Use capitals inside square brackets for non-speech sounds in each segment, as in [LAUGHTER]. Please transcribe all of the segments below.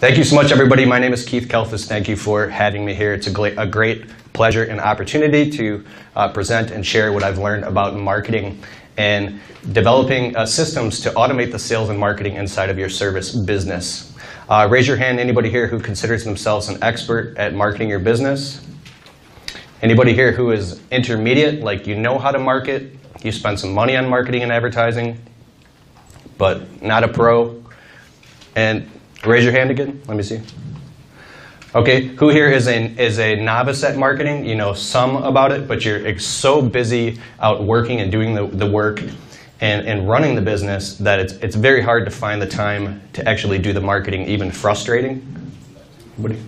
Thank you so much, everybody. My name is Keith Kalfas. Thank you for having me here. It's a, a great pleasure and opportunity to uh, present and share what I've learned about marketing and developing uh, systems to automate the sales and marketing inside of your service business. Uh, raise your hand, anybody here who considers themselves an expert at marketing your business? Anybody here who is intermediate, like you know how to market, you spend some money on marketing and advertising, but not a pro? And Raise your hand again. Let me see. Okay, who here is a, is a novice at marketing? You know some about it, but you're so busy out working and doing the, the work and, and running the business that it's, it's very hard to find the time to actually do the marketing, even frustrating. Anybody?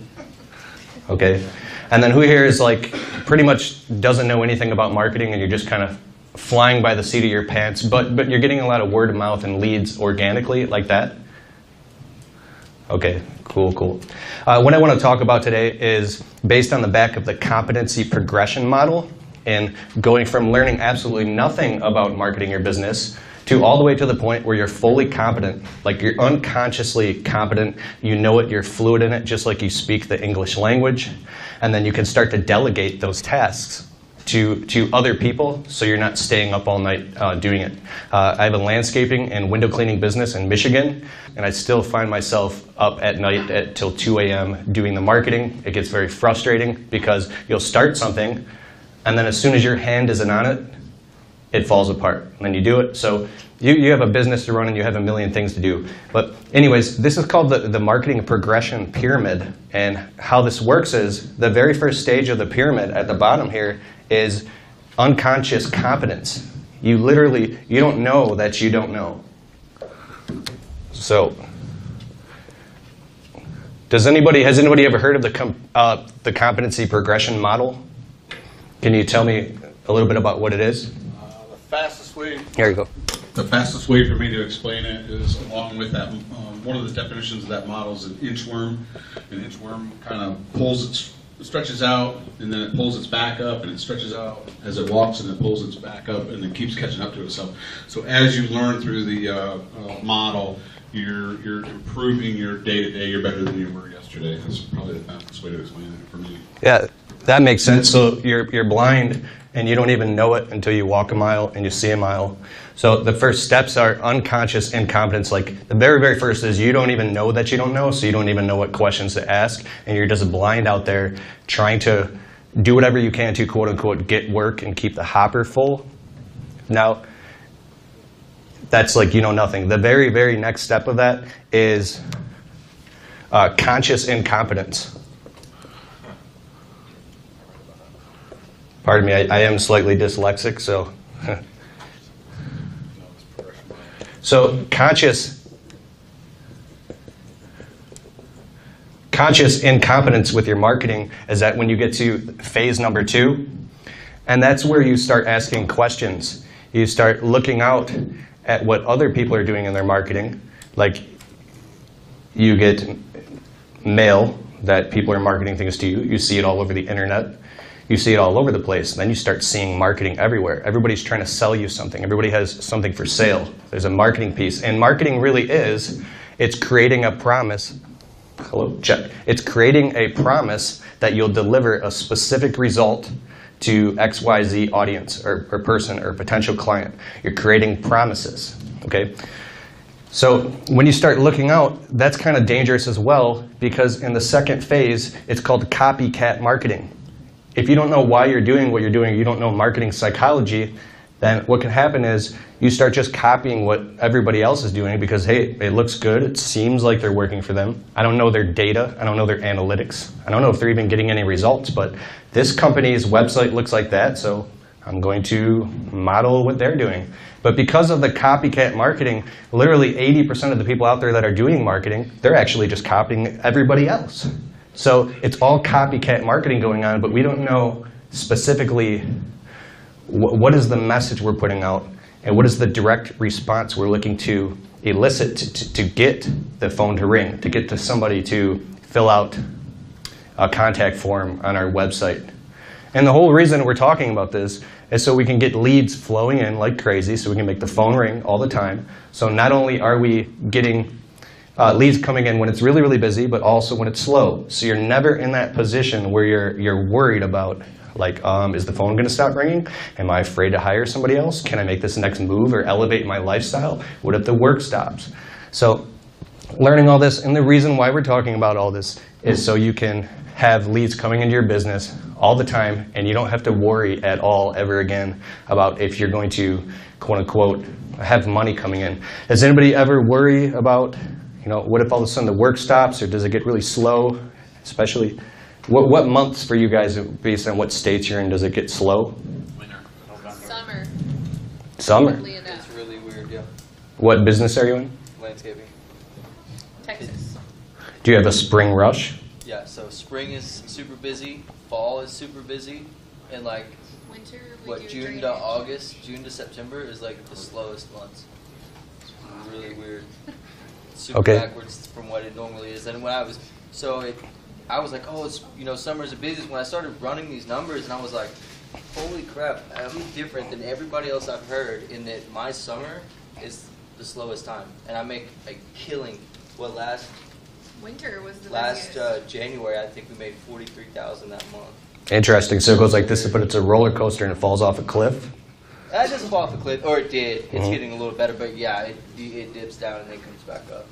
Okay. And then who here is like pretty much doesn't know anything about marketing and you're just kind of flying by the seat of your pants, but, but you're getting a lot of word of mouth and leads organically like that? Okay, cool, cool. Uh, what I want to talk about today is based on the back of the competency progression model and going from learning absolutely nothing about marketing your business to all the way to the point where you're fully competent, like you're unconsciously competent, you know it, you're fluid in it, just like you speak the English language, and then you can start to delegate those tasks to, to other people so you're not staying up all night uh, doing it. Uh, I have a landscaping and window cleaning business in Michigan, and I still find myself up at night at till 2 a.m. doing the marketing. It gets very frustrating because you'll start something, and then as soon as your hand isn't on it, it falls apart. And then you do it. So you, you have a business to run and you have a million things to do. But anyways, this is called the, the marketing progression pyramid. And how this works is the very first stage of the pyramid at the bottom here is unconscious competence. You literally, you don't know that you don't know. So, does anybody, has anybody ever heard of the, com, uh, the competency progression model? Can you tell me a little bit about what it is? Uh, the fastest way. Here you go. The fastest way for me to explain it is along with that. Um, one of the definitions of that model is an inchworm. An inchworm kind of pulls its stretches out and then it pulls its back up and it stretches out as it walks and it pulls its back up and then keeps catching up to itself. So as you learn through the uh, uh, model, you're you're improving your day to day. You're better than you were yesterday. That's probably the fastest way to explain it for me. Yeah, that makes sense. So you're you're blind and you don't even know it until you walk a mile and you see a mile. So the first steps are unconscious incompetence. Like the very, very first is you don't even know that you don't know, so you don't even know what questions to ask, and you're just blind out there trying to do whatever you can to quote unquote get work and keep the hopper full. Now, that's like you know nothing. The very, very next step of that is uh, conscious incompetence. Pardon me, I, I am slightly dyslexic, so. [LAUGHS] so conscious conscious incompetence with your marketing is that when you get to phase number two, and that's where you start asking questions. You start looking out at what other people are doing in their marketing. Like you get mail that people are marketing things to you. You see it all over the internet. You see it all over the place. Then you start seeing marketing everywhere. Everybody's trying to sell you something. Everybody has something for sale. There's a marketing piece. And marketing really is, it's creating a promise. Hello, check. It's creating a promise that you'll deliver a specific result to XYZ audience or, or person or potential client. You're creating promises, okay? So when you start looking out, that's kind of dangerous as well because in the second phase, it's called copycat marketing if you don't know why you're doing what you're doing, you don't know marketing psychology, then what can happen is you start just copying what everybody else is doing because, hey, it looks good. It seems like they're working for them. I don't know their data. I don't know their analytics. I don't know if they're even getting any results, but this company's website looks like that, so I'm going to model what they're doing. But because of the copycat marketing, literally 80% of the people out there that are doing marketing, they're actually just copying everybody else. So it's all copycat marketing going on, but we don't know specifically wh what is the message we're putting out and what is the direct response we're looking to elicit to, to, to get the phone to ring, to get to somebody to fill out a contact form on our website. And the whole reason we're talking about this is so we can get leads flowing in like crazy, so we can make the phone ring all the time. So not only are we getting uh, leads coming in when it's really, really busy, but also when it's slow. So you're never in that position where you're, you're worried about, like, um, is the phone going to stop ringing? Am I afraid to hire somebody else? Can I make this next move or elevate my lifestyle? What if the work stops? So learning all this, and the reason why we're talking about all this is so you can have leads coming into your business all the time, and you don't have to worry at all ever again about if you're going to, quote unquote, have money coming in. Does anybody ever worry about, you know, what if all of a sudden the work stops, or does it get really slow? Especially, what, what months for you guys, based on what states you're in, does it get slow? Winter. Summer, Summer. weirdly enough. It's really weird, yeah. What business are you in? Landscaping. Texas. Do you have a spring rush? Yeah, so spring is super busy, fall is super busy, and like Winter, we what do June drainage. to August, June to September is like the slowest months. It's really weird. [LAUGHS] Super Okay. backwards from what it normally is. And when I was so it, I was like, oh, it's you know summer's the busiest. When I started running these numbers, and I was like, holy crap, I'm different than everybody else I've heard in that my summer is the slowest time, and I make a killing. What last Winter was the Last busiest. uh, January, I think we made forty-three thousand that month. Interesting. So it goes like this, but it's a roller coaster and it falls off a cliff. That doesn't fall off a cliff, or it did. It's Mhm. getting a little better, but yeah, it, it dips down and then comes back up.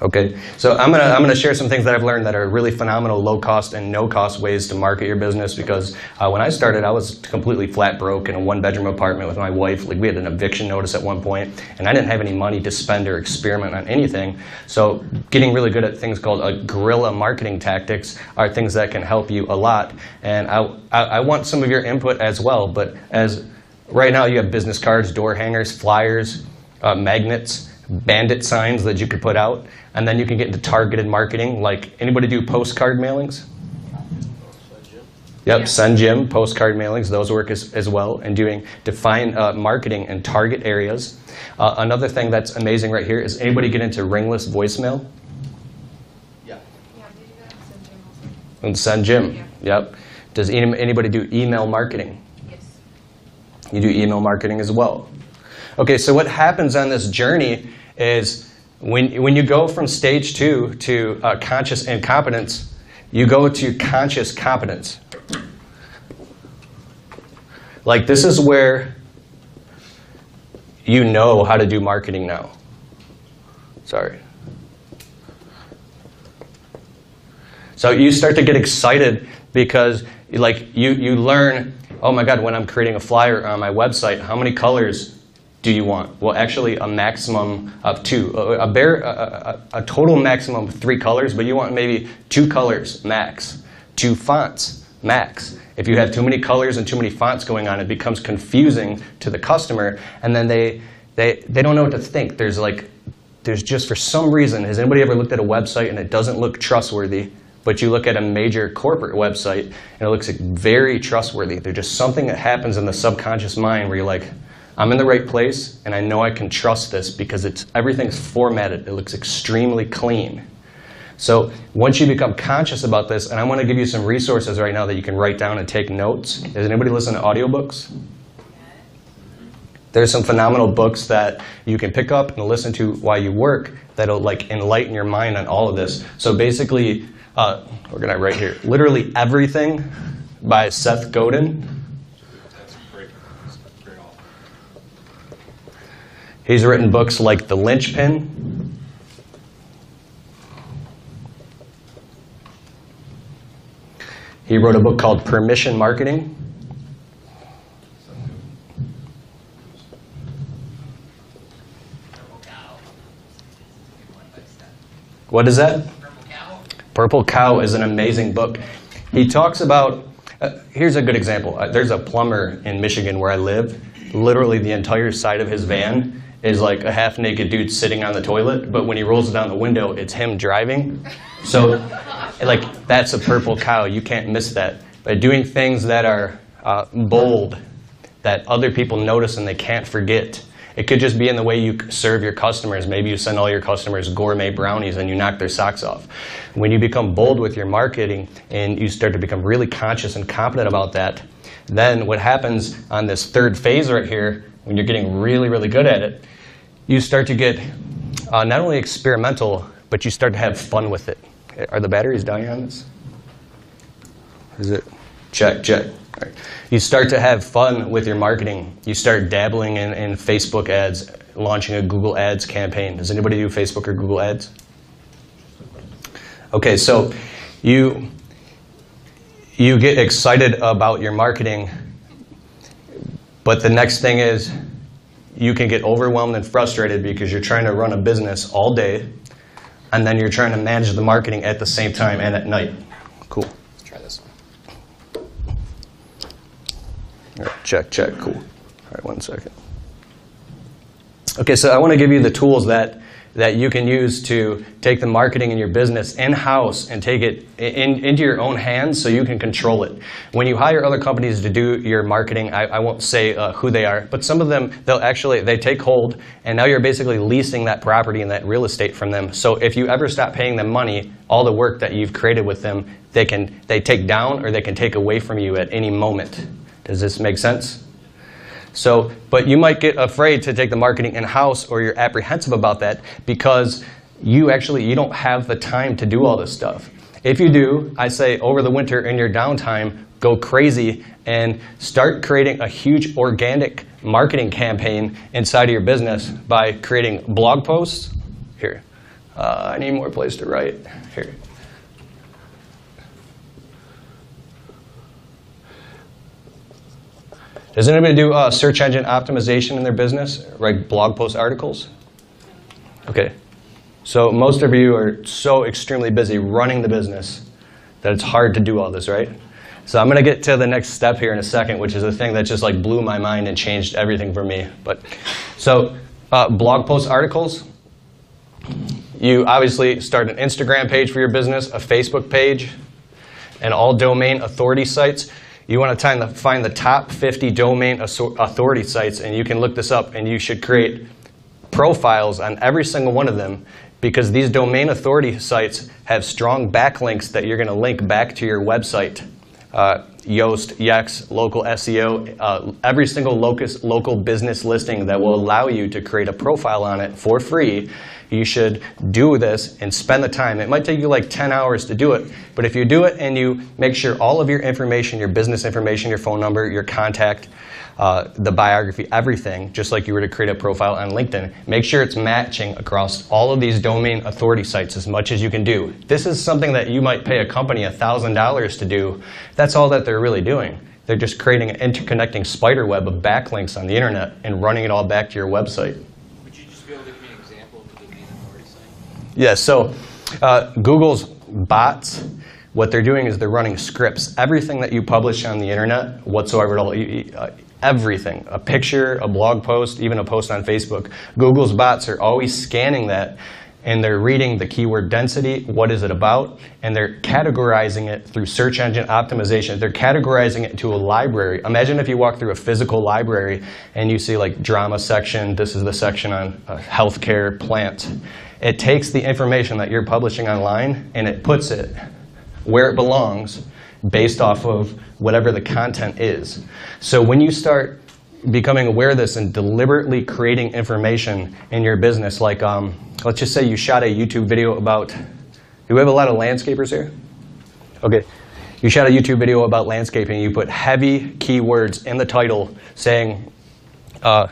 Okay, so I'm gonna I'm gonna share some things that I've learned that are really phenomenal, low cost and no cost ways to market your business. Because uh, when I started, I was completely flat broke in a one bedroom apartment with my wife. Like we had an eviction notice at one point, and I didn't have any money to spend or experiment on anything. So getting really good at things called uh, guerrilla marketing tactics are things that can help you a lot. And I, I I want some of your input as well. But as right now, you have business cards, door hangers, flyers, uh, magnets bandit signs that you could put out, and then you can get into targeted marketing. Like anybody do postcard mailings? Yep, Yeah. SendJim postcard mailings. Those work as, as well, and doing define uh, marketing and target areas. Uh, another thing that's amazing right here is anybody get into ringless voicemail Yeah. Yeah, did you guys SendJim also? and SendJim. Yep. Does any, anybody do email marketing? You do email marketing as well. Okay, so what happens on this journey is when, when you go from stage two to uh, conscious incompetence, you go to conscious competence. Like, this is where you know how to do marketing now. Sorry. So you start to get excited because like you, you learn, oh my God, when I'm creating a flyer on my website, how many colors do you want? Well, actually a maximum of two, a, bare, a, a, a total maximum of three colors, but you want maybe two colors max, two fonts max. If you have too many colors and too many fonts going on, it becomes confusing to the customer, and then they, they, they don't know what to think. There's like there's just for some reason, has anybody ever looked at a website and it doesn't look trustworthy, but you look at a major corporate website and it looks very trustworthy? There's just something that happens in the subconscious mind where you're like, I'm in the right place and I know I can trust this because it's everything's formatted. It looks extremely clean. So once you become conscious about this, and I want to give you some resources right now that you can write down and take notes. Does anybody listen to audiobooks? There's some phenomenal books that you can pick up and listen to while you work that'll like enlighten your mind on all of this. So basically, uh, we're gonna write here, literally everything by Seth Godin. He's written books like The Linchpin. He wrote a book called Permission Marketing. What is that? Purple Cow is an amazing book. He talks about, uh, here's a good example. Uh, there's a plumber in Michigan where I live. Literally, the entire side of his van is like a half naked dude sitting on the toilet, but when he rolls it down the window, it's him driving. So, like, that's a purple cow. You can't miss that. By doing things that are uh, bold, that other people notice and they can't forget. It could just be in the way you serve your customers. Maybe you send all your customers gourmet brownies and you knock their socks off. When you become bold with your marketing and you start to become really conscious and confident about that, then what happens on this third phase right here, when you're getting really, really good at it, you start to get uh, not only experimental, but but you start to have fun with it. Are the batteries dying on this? Is it? Check, check. Right. You start to have fun with your marketing. You start dabbling in, in Facebook ads, launching a Google Ads campaign. Does anybody do Facebook or Google Ads? Okay, so you you get excited about your marketing, but the next thing is you can get overwhelmed and frustrated because you're trying to run a business all day, and then you're trying to manage the marketing at the same time and at night. Cool. Let's try this. Check, check, cool. All right, one second. Okay, so I want to give you the tools that, that you can use to take the marketing in your business in-house and take it in, into your own hands so you can control it. When you hire other companies to do your marketing, I, I won't say uh, who they are, but some of them, they'll actually, they take hold, and now you're basically leasing that property and that real estate from them. So if you ever stop paying them money, all the work that you've created with them, they can, they take down or they can take away from you at any moment. Does this make sense? So, but you might get afraid to take the marketing in-house or you're apprehensive about that because you actually you don't have the time to do all this stuff. If you do, I say over the winter in your downtime, go crazy and start creating a huge organic marketing campaign inside of your business by creating blog posts. Here, uh, I need more place to write. Here. Does anybody do uh, search engine optimization in their business? Write blog post articles? Okay. So most of you are so extremely busy running the business that it's hard to do all this, right? So I'm going to get to the next step here in a second, which is the thing that just like blew my mind and changed everything for me. But so uh, blog post articles. You obviously start an Instagram page for your business, a Facebook page, and all domain authority sites. You want to find the top 50 domain authority sites, and you can look this up, and you should create profiles on every single one of them because these domain authority sites have strong backlinks that you're going to link back to your website. Uh, Yoast, Yext, local SEO, uh, every single locus, local business listing that will allow you to create a profile on it for free you should do this and spend the time. It might take you like 10 hours to do it, but if you do it and you make sure all of your information, your business information, your phone number, your contact, uh, the biography, everything, just like you were to create a profile on LinkedIn, make sure it's matching across all of these domain authority sites as much as you can do. This is something that you might pay a company $1,000 to do. That's all that they're really doing. They're just creating an interconnecting spider web of backlinks on the internet and running it all back to your website. Would you just be able to give me an example of the domain authority site? Yeah, so uh, Google's bots, what they're doing is they're running scripts. Everything that you publish on the internet, whatsoever, at uh, everything, a picture, a blog post, even a post on Facebook, Google's bots are always scanning that and they're reading the keyword density, what is it about, and they're categorizing it through search engine optimization. They're categorizing it to a library. Imagine if you walk through a physical library and you see like drama section, this is the section on uh, healthcare, plant. It takes the information that you're publishing online and it puts it where it belongs based off of whatever the content is. So when you start becoming aware of this and deliberately creating information in your business, like um, let's just say you shot a YouTube video about, do we have a lot of landscapers here? Okay. You shot a YouTube video about landscaping, you put heavy keywords in the title saying, uh,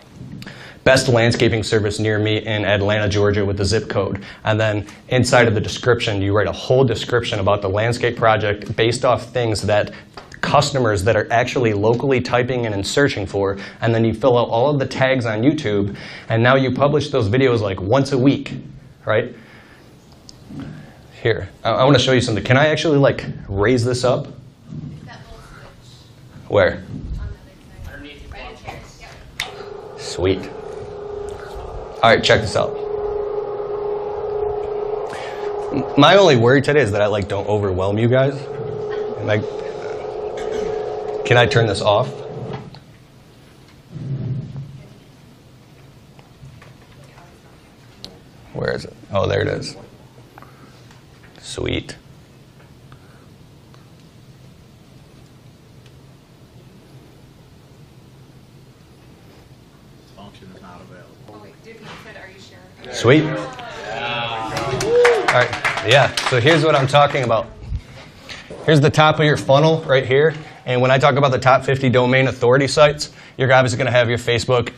best landscaping service near me in Atlanta, Georgia with the zip code. And then inside of the description, you write a whole description about the landscape project based off things that customers that are actually locally typing in and searching for, and then you fill out all of the tags on YouTube, and now you publish those videos like once a week, right? Here, I, I want to show you something. Can I actually like raise this up? Where? Sweet. All right, check this out. My only worry today is that I like don't overwhelm you guys. I, can I turn this off? Where is it? Oh, there it is. Sweet. Function is not available. Oh, wait, did you said, are you sure? Sweet. All right. Yeah, so here's what I'm talking about. Here's the top of your funnel right here. And when I talk about the top 50 domain authority sites, you're obviously going to have your Facebook,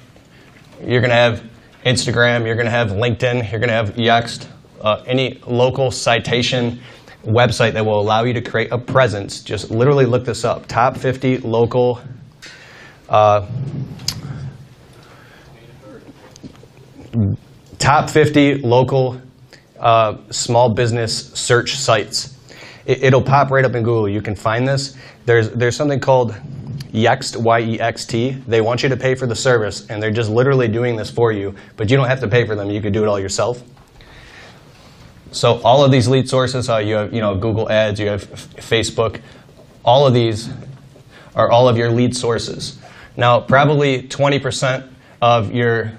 you're going to have Instagram, you're going to have LinkedIn, you're going to have Yext, uh, any local citation website that will allow you to create a presence. Just literally look this up. Top 50 local uh, top 50 local uh, small business search sites. It, will pop right up in Google. You can find this. There's, there's something called Yext, Y-E-X-T. They want you to pay for the service, and they're just literally doing this for you, but you don't have to pay for them. You could do it all yourself. So all of these lead sources, uh, you have you know, Google Ads, you have Facebook, all of these are all of your lead sources. Now, probably 20% of your,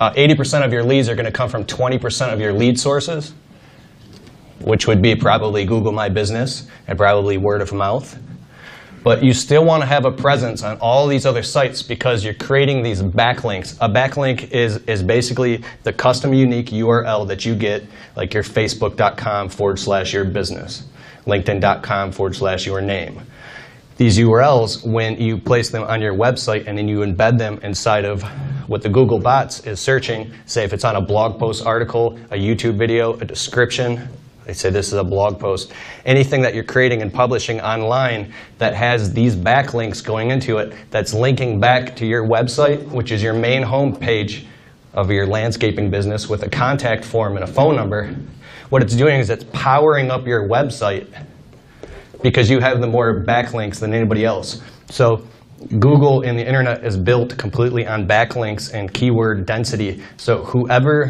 80% uh, of your leads are going to come from 20% of your lead sources which would be probably Google My Business and probably word of mouth. But you still want to have a presence on all these other sites because you're creating these backlinks. A backlink is, is basically the custom unique URL that you get, like your facebook.com forward slash your business, linkedin.com forward slash your name. These URLs, when you place them on your website and then you embed them inside of what the Google bots is searching, say if it's on a blog post article, a YouTube video, a description, they say this is a blog post. Anything that you're creating and publishing online that has these backlinks going into it, that's linking back to your website, which is your main home page of your landscaping business with a contact form and a phone number, what it's doing is it's powering up your website because you have the more backlinks than anybody else. So Google and the internet is built completely on backlinks and keyword density. So whoever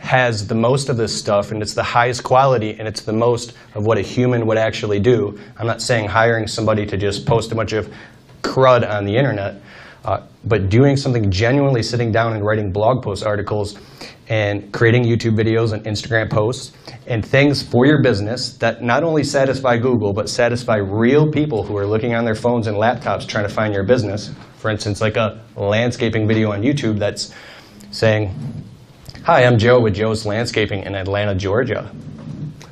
has the most of this stuff, and it's the highest quality, and it's the most of what a human would actually do. I'm not saying hiring somebody to just post a bunch of crud on the internet, uh, but doing something genuinely sitting down and writing blog post articles and creating YouTube videos and Instagram posts and things for your business that not only satisfy Google, but satisfy real people who are looking on their phones and laptops trying to find your business. For instance, like a landscaping video on YouTube that's saying, Hi, I'm Joe with Joe's Landscaping in Atlanta, Georgia.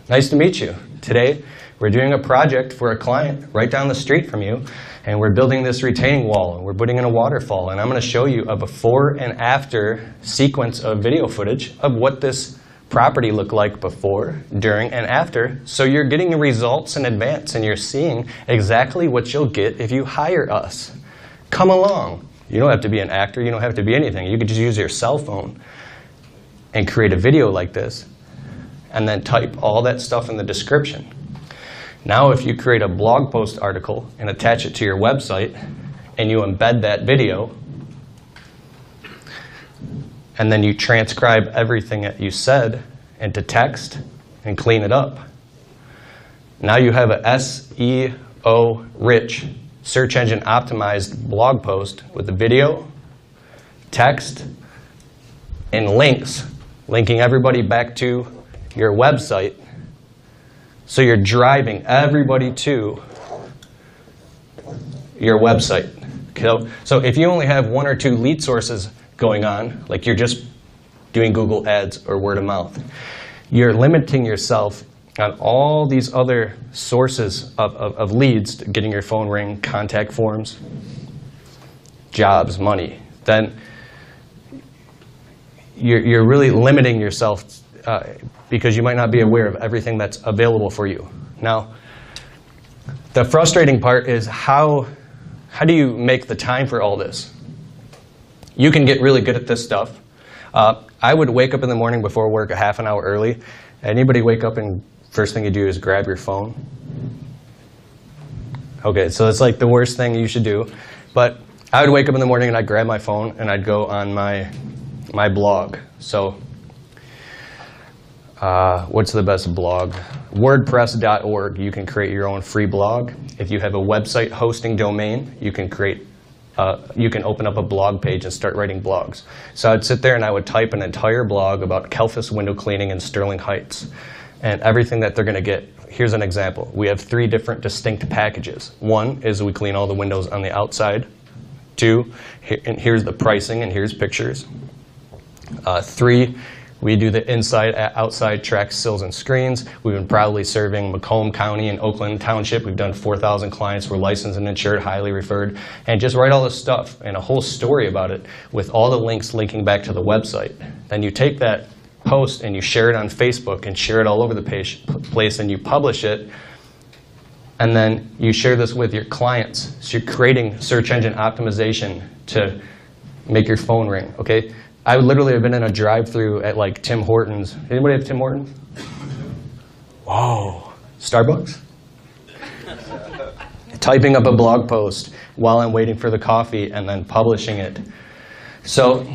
Nice to meet you. Today, we're doing a project for a client right down the street from you, and we're building this retaining wall, and we're putting in a waterfall, and I'm going to show you a before and after sequence of video footage of what this property looked like before, during, and after, so you're getting the results in advance, and you're seeing exactly what you'll get if you hire us. Come along. You don't have to be an actor. You don't have to be anything. You could just use your cell phone and create a video like this and then type all that stuff in the description. Now if you create a blog post article and attach it to your website and you embed that video and then you transcribe everything that you said into text and clean it up. Now you have a SEO rich search engine optimized blog post with the video, text, and links linking everybody back to your website. So you're driving everybody to your website. So, if you only have one or two lead sources going on, like you're just doing Google Ads or word of mouth, you're limiting yourself on all these other sources of, of, of leads, getting your phone ring, contact forms, jobs, money, then you're, you're really limiting yourself uh, because you might not be aware of everything that's available for you. Now, the frustrating part is how, how do you make the time for all this? You can get really good at this stuff. Uh, I would wake up in the morning before work a half an hour early. Anybody wake up and first thing you do is grab your phone? Okay, so it's like the worst thing you should do. But I would wake up in the morning and I'd grab my phone and I'd go on my my blog. So uh, what's the best blog? WordPress.org. You can create your own free blog. If you have a website hosting domain, you can create. Uh, you can open up a blog page and start writing blogs. So I'd sit there and I would type an entire blog about Kalfas window cleaning in Sterling Heights and everything that they're going to get. Here's an example. We have three different distinct packages. One is we clean all the windows on the outside. Two, and here's the pricing and here's pictures. Uh, three, We do the inside, uh, outside tracks, sills, and screens. We've been proudly serving Macomb County and Oakland Township. We've done 4,000 clients. We're licensed and insured, highly referred. And just write all this stuff and a whole story about it with all the links linking back to the website. Then you take that post and you share it on Facebook and share it all over the page, place and you publish it. And then you share this with your clients. So you're creating search engine optimization to make your phone ring, okay? I would literally have been in a drive-through at like Tim Hortons. Anybody have Tim Hortons? Whoa. Starbucks? Typing up a blog post while I'm waiting for the coffee and then publishing it. So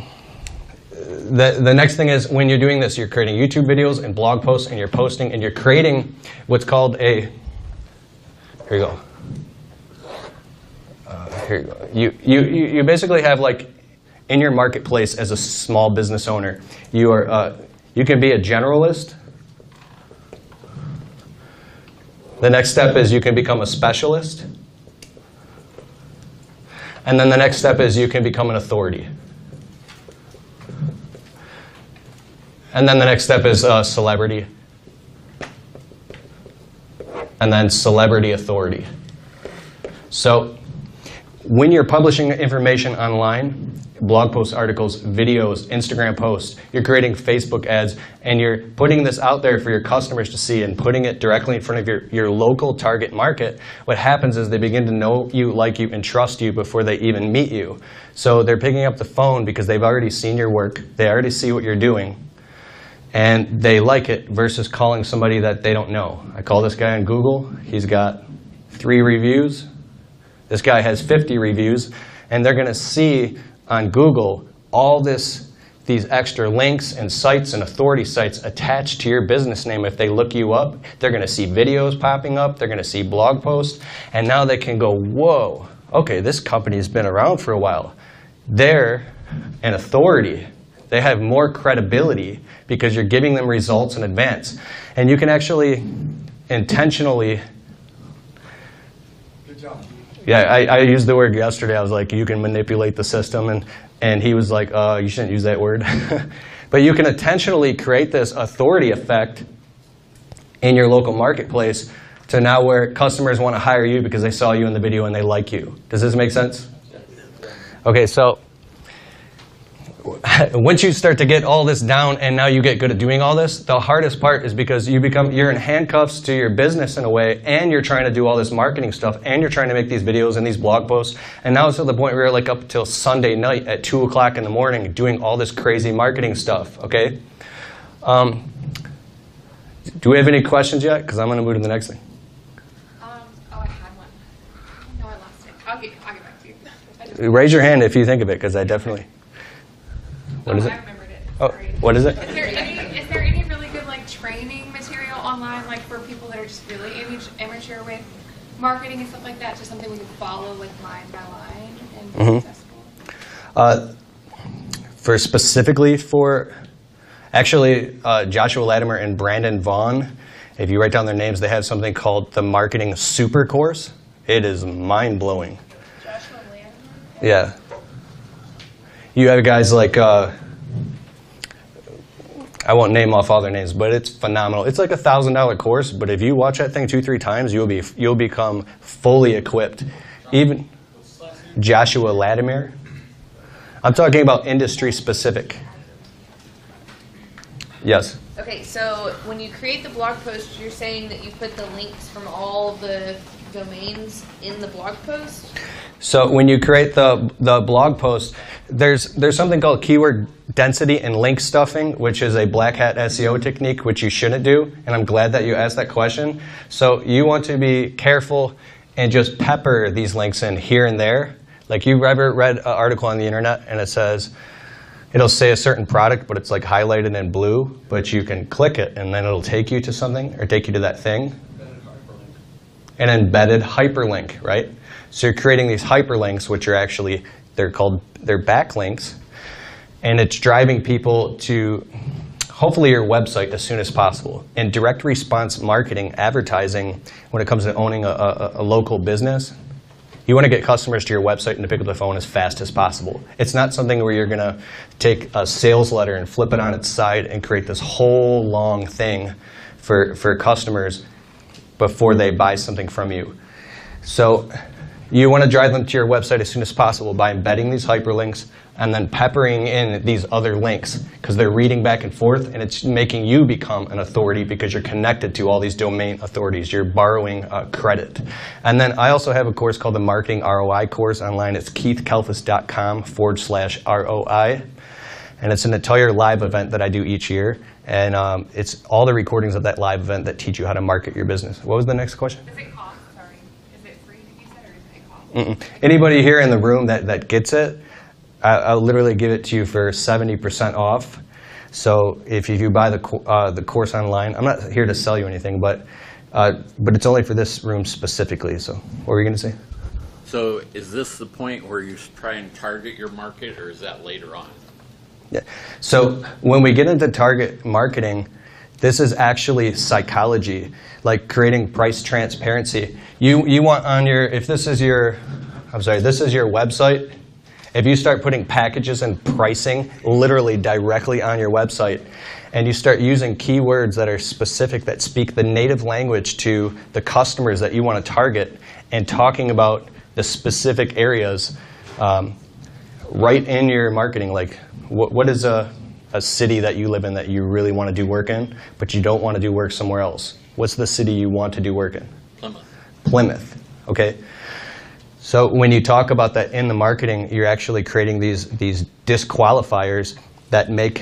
the, the next thing is when you're doing this, you're creating YouTube videos and blog posts and you're posting and you're creating what's called a, here you go. Uh, here you go. You, you, you you basically have like in your marketplace as a small business owner, you are, uh, you can be a generalist. The next step is you can become a specialist. And then the next step is you can become an authority. And then the next step is uh, celebrity. And then celebrity authority. So when you're publishing information online, blog posts, articles, videos, Instagram posts, you're creating Facebook ads, and you're putting this out there for your customers to see and putting it directly in front of your, your local target market, what happens is they begin to know you, like you, and trust you before they even meet you. So they're picking up the phone because they've already seen your work, they already see what you're doing, and they like it versus calling somebody that they don't know. I call this guy on Google, he's got three reviews. This guy has 50 reviews, and they're going to see on Google all this, these extra links and sites and authority sites attached to your business name. If they look you up, they're going to see videos popping up, they're going to see blog posts, and now they can go, whoa, okay, this company has been around for a while. They're an authority. They have more credibility because you're giving them results in advance. And you can actually intentionally yeah, I, I used the word yesterday. I was like, you can manipulate the system, and, and he was like, uh, you shouldn't use that word. [LAUGHS] but you can intentionally create this authority effect in your local marketplace to now where customers want to hire you because they saw you in the video and they like you. Does this make sense? Okay, so [LAUGHS] once you start to get all this down and now you get good at doing all this, the hardest part is because you become you're in handcuffs to your business in a way, and you're trying to do all this marketing stuff, and you're trying to make these videos and these blog posts, and now it's to the point where you're like up till Sunday night at two o'clock in the morning doing all this crazy marketing stuff. Okay. Um, do we have any questions yet? Because I'm going to move to the next thing. Um, oh, I had one. No, I lost it. I'll get, I'll get back to you. [LAUGHS] Raise your hand if you think of it, because I definitely. What is it? I remembered it. Oh, what is it? Is there any, is there any really good like training material online, like for people that are just really image, amateur with marketing and stuff like that? Just something we can follow like line by line and be Mhm. successful? Uh, for specifically for, actually, uh, Joshua Latimer and Brandon Vaughn, if you write down their names, they have something called the Marketing Super Course. It is mind blowing. Joshua Latimer? Yeah. You have guys like, uh, I won't name off all their names, but it's phenomenal. It's like a thousand dollar course, but if you watch that thing two, three times, you'll be you'll become fully equipped. Even Joshua Latimer. I'm talking about industry specific. Yes. Okay, so when you create the blog post, you're saying that you put the links from all the domains in the blog post? So when you create the the blog post, there's there's something called keyword density and link stuffing, which is a black hat SEO technique, which you shouldn't do. And I'm glad that you asked that question. So you want to be careful and just pepper these links in here and there. Like you ever read an article on the internet and it says it'll say a certain product, but it's like highlighted in blue, but you can click it and then it'll take you to something or take you to that thing. An embedded hyperlink, right? So you're creating these hyperlinks, which are actually they're called they're backlinks, and it's driving people to hopefully your website as soon as possible. And direct response marketing, advertising, when it comes to owning a, a, a local business, You want to get customers to your website and to pick up the phone as fast as possible. It's not something where you're going to take a sales letter and flip it on its side and create this whole long thing for, for customers before they buy something from you. So you want to drive them to your website as soon as possible by embedding these hyperlinks and then peppering in these other links because they're reading back and forth and it's making you become an authority because you're connected to all these domain authorities. You're borrowing uh, credit. And then I also have a course called the Marketing ROI course online. It's keithkalfas.com forward slash ROI. And it's an entire live event that I do each year. And um, it's all the recordings of that live event that teach you how to market your business. What was the next question? Does it cost? Sorry. Is it free, did you say, or does it cost? Mm-mm. Anybody here in the room that, that gets it, I, I'll literally give it to you for 70% off. So if you buy the, co- uh, the course online, I'm not here to sell you anything, but, uh, but it's only for this room specifically. So what were you going to say? So is this the point where you try and target your market, or is that later on? Yeah. So when we get into target marketing, this is actually psychology, like creating price transparency. You, you want on your, if this is your, I'm sorry, this is your website, if you start putting packages and pricing literally directly on your website, and you start using keywords that are specific, that speak the native language to the customers that you want to target, and talking about the specific areas, um, right in your marketing. Like, what, what is a, a city that you live in that you really want to do work in, but you don't want to do work somewhere else? What's the city you want to do work in? Plymouth. Plymouth. Okay. So when you talk about that in the marketing, you're actually creating these these disqualifiers that make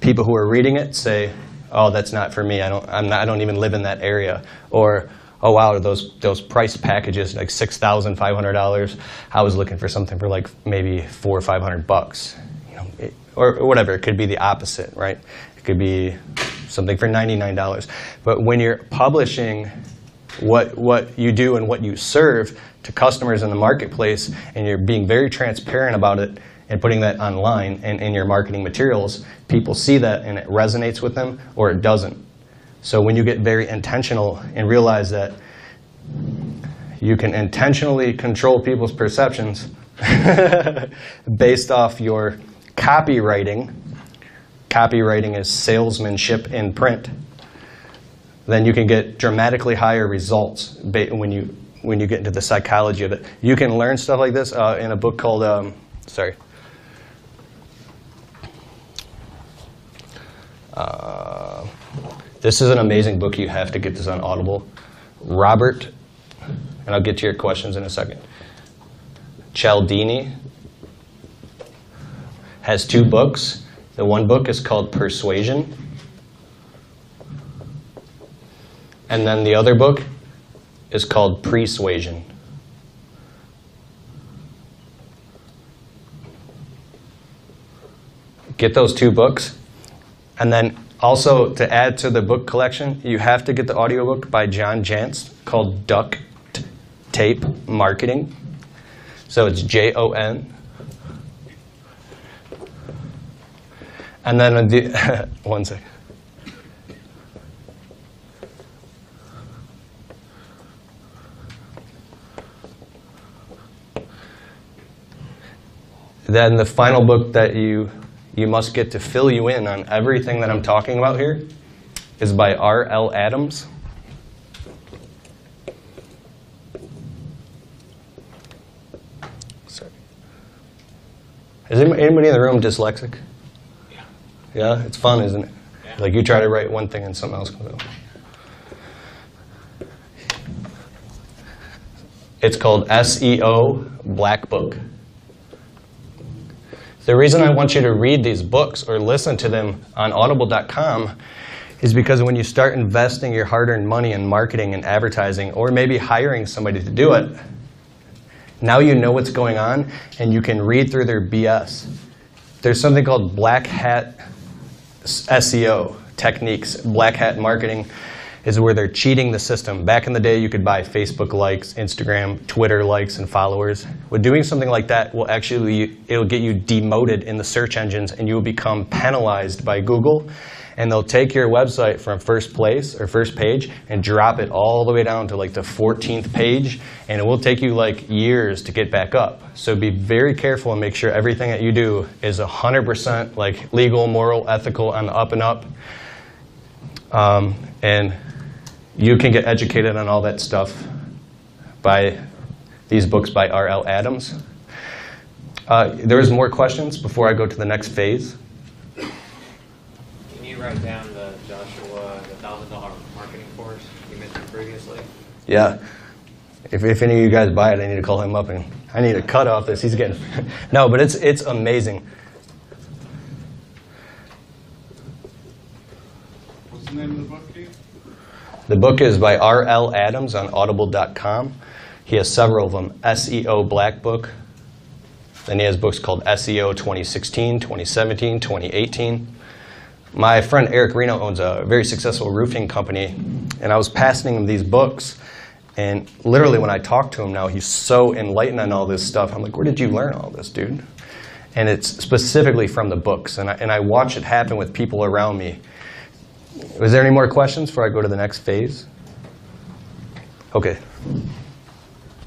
people who are reading it say, "Oh, that's not for me. I don't. I'm not. I don't even live in that area." Or, "Oh, wow, those those price packages like six thousand five hundred dollars. I was looking for something for like maybe four or five hundred bucks." You know, it, or, or whatever. It could be the opposite, right? It could be something for ninety nine dollars. But when you're publishing what, what you do and what you serve to customers in the marketplace, and you're being very transparent about it and putting that online and in your marketing materials, people see that and it resonates with them or it doesn't. So when you get very intentional and realize that you can intentionally control people's perceptions [LAUGHS] based off your copywriting, copywriting is salesmanship in print then you can get dramatically higher results when you when you get into the psychology of it. You can learn stuff like this uh, in a book called um, sorry. Uh, this is an amazing book. You have to get this on Audible. Robert, and I'll get to your questions in a second. Cialdini has two books. The one book is called Persuasion. And then the other book is called Persuasion. Get those two books. And then also to add to the book collection, you have to get the audiobook by John Jantsch called Duct Tape Marketing. So it's J O N. And then the, [LAUGHS] one second. Then the final book that you you must get to fill you in on everything that I'm talking about here is by R. L. Adams. Sorry. Is anybody anybody in the room dyslexic? Yeah. Yeah, it's fun, isn't it? Yeah. Like you try to write one thing and something else comes out. It's called SEO Black Book. The reason I want you to read these books or listen to them on audible.com is because when you start investing your hard earned money in marketing and advertising, or maybe hiring somebody to do it, now you know what's going on and you can read through their BS. There's something called black hat SEO techniques. Black hat marketing is where they're cheating the system. Back in the day, you could buy Facebook likes, Instagram, Twitter likes, and followers. With doing something like that, will actually it'll get you demoted in the search engines, and you will become penalized by Google, and they'll take your website from first place or first page and drop it all the way down to like the 14th page, and it will take you like years to get back up. So be very careful and make sure everything that you do is 100% like legal, moral, ethical, on the up and up. Um, and you can get educated on all that stuff by these books by R.L. Adams. Uh, there is more questions before I go to the next phase. Can you write down the Joshua, the thousand dollar marketing course you mentioned previously? Yeah. If, if any of you guys buy it, I need to call him up and I need to cut off this. He's getting [LAUGHS] no, but it's it's amazing. What's the name of the book, Keith? The book is by R.L. Adams on Audible.com. He has several of them. SEO Black Book. Then he has books called SEO 2016, 2017, 2018. My friend Eric Reno owns a very successful roofing company, and I was passing him these books. And literally, when I talk to him now, he's so enlightened on all this stuff. I'm like, where did you learn all this, dude? And it's specifically from the books. And I, and I watch it happen with people around me. Was there any more questions before I go to the next phase? Okay.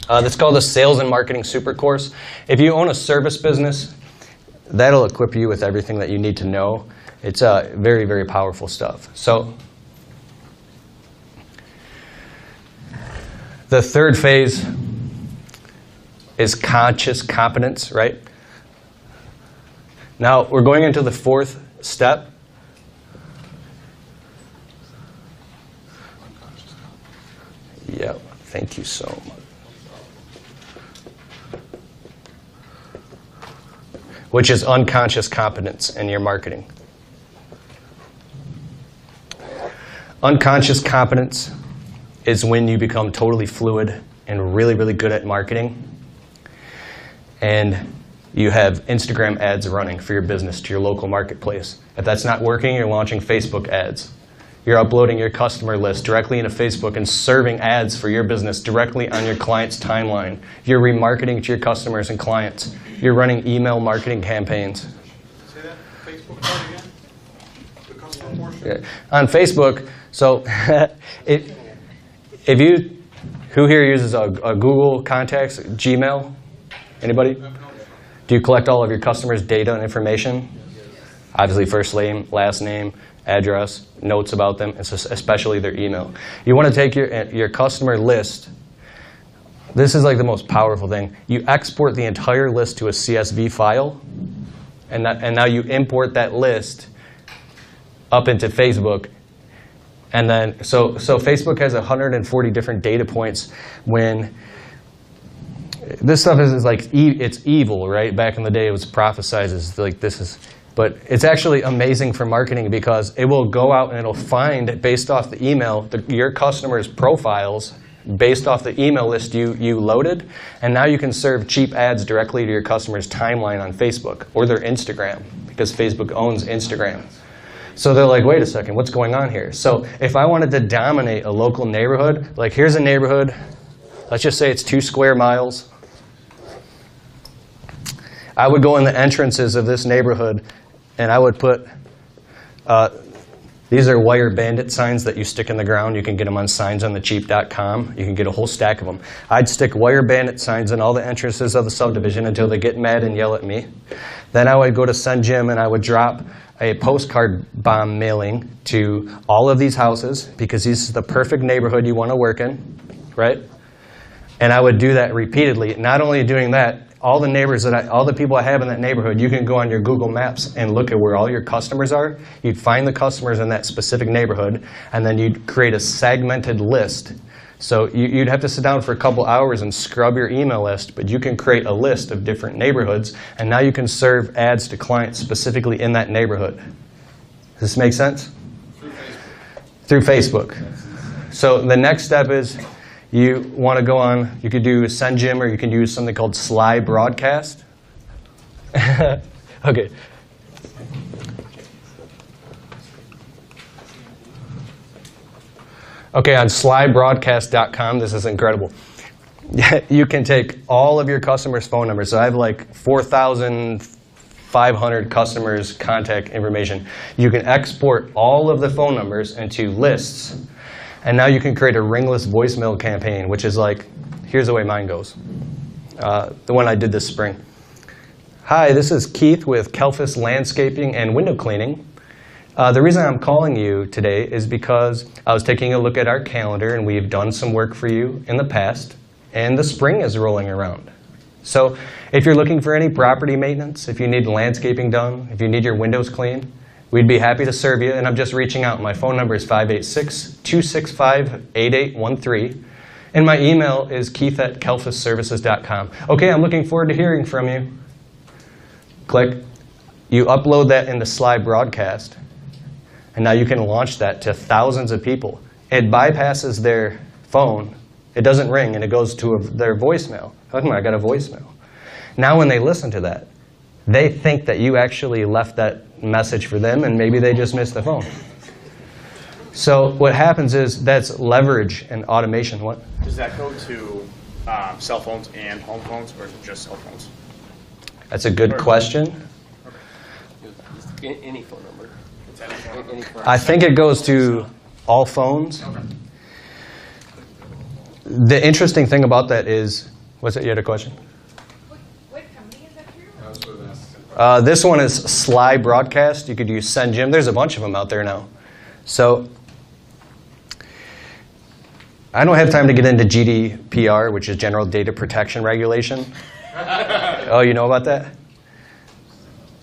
Uh, that's called the Sales and Marketing Super Course. If you own a service business, that'll equip you with everything that you need to know. It's uh, very, very powerful stuff. So, the third phase is conscious competence, right? Now, we're going into the fourth step. Yep, thank you so much. Which is unconscious competence in your marketing. Unconscious competence is when you become totally fluid and really, really good at marketing. And you have Instagram ads running for your business to your local marketplace. If that's not working, you're launching Facebook ads. You're uploading your customer list directly into Facebook and serving ads for your business directly on your client's timeline. You're remarketing to your customers and clients. You're running email marketing campaigns. Say that Facebook part again? The customer portion? Yeah. On Facebook, so [LAUGHS] if, if you, who here uses a, a Google Contacts, Gmail? Anybody? Do you collect all of your customers' data and information? Obviously, first name, last name, address, notes about them, especially their email. You want to take your, eh, your customer list. This is like the most powerful thing. You export the entire list to a CSV file, and, that, and now you import that list up into Facebook. And then, so, so Facebook has 140 different data points when this stuff is, is like e- it's evil, right? Back in the day, it was prophesized as like this is, but it's actually amazing for marketing because it will go out and it'll find based off the email the, your customers' profiles based off the email list you, you loaded, and now you can serve cheap ads directly to your customers' timeline on Facebook or their Instagram because Facebook owns Instagram. So they're like, wait a second, what's going on here? So if I wanted to dominate a local neighborhood, like here's a neighborhood, let's just say it's two square miles. I would go in the entrances of this neighborhood and I would put, uh, these are wire bandit signs that you stick in the ground. You can get them on signsonthecheap.com. You can get a whole stack of them. I'd stick wire bandit signs in all the entrances of the subdivision until they get mad and yell at me. Then I would go to SendJim and I would drop a postcard bomb mailing to all of these houses because this is the perfect neighborhood you want to work in, right? And I would do that repeatedly. Not only doing that, all the neighbors that I, all the people I have in that neighborhood, you can go on your Google Maps and look at where all your customers are. You'd find the customers in that specific neighborhood, and then you'd create a segmented list. So you, you'd have to sit down for a couple hours and scrub your email list, but you can create a list of different neighborhoods, and now you can serve ads to clients specifically in that neighborhood. Does this make sense? Through Facebook. So the next step is you want to go on, you could do SendJim or you can use something called Sly Broadcast. [LAUGHS] okay. Okay, on slybroadcast.com, this is incredible. [LAUGHS] you can take all of your customers' phone numbers. So I have like 4,500 customers' contact information. You can export all of the phone numbers into lists, and now you can create a ringless voicemail campaign, which is like, here's the way mine goes. Uh, the one I did this spring. Hi, this is Keith with Kalfas Landscaping and Window Cleaning. Uh, the reason I'm calling you today is because I was taking a look at our calendar and we've done some work for you in the past, and the spring is rolling around. So if you're looking for any property maintenance, if you need landscaping done, if you need your windows cleaned, we'd be happy to serve you. And I'm just reaching out. My phone number is 586 265 8813. And my email is keith at kalfasservices.com. Okay, I'm looking forward to hearing from you. Click. You upload that in the Sly Broadcast, and now you can launch that to thousands of people. It bypasses their phone. It doesn't ring, and it goes to a, their voicemail. Oh, I got a voicemail. Now, when they listen to that, they think that you actually left that message for them, and maybe they just missed the phone. So what happens is that's leverage and automation. What? Does that go to um, cell phones and home phones, or is it just cell phones? That's a good question. A- Any phone number. Any phone. Any. I think it goes to all phones. The interesting thing about that is, was it? You had a question? What, what company is that through? That's what that's- Uh, this one is Sly Broadcast. You could use SendJim. There's a bunch of them out there now. So I don't have time to get into GDPR, which is General Data Protection Regulation. [LAUGHS] oh, you know about that?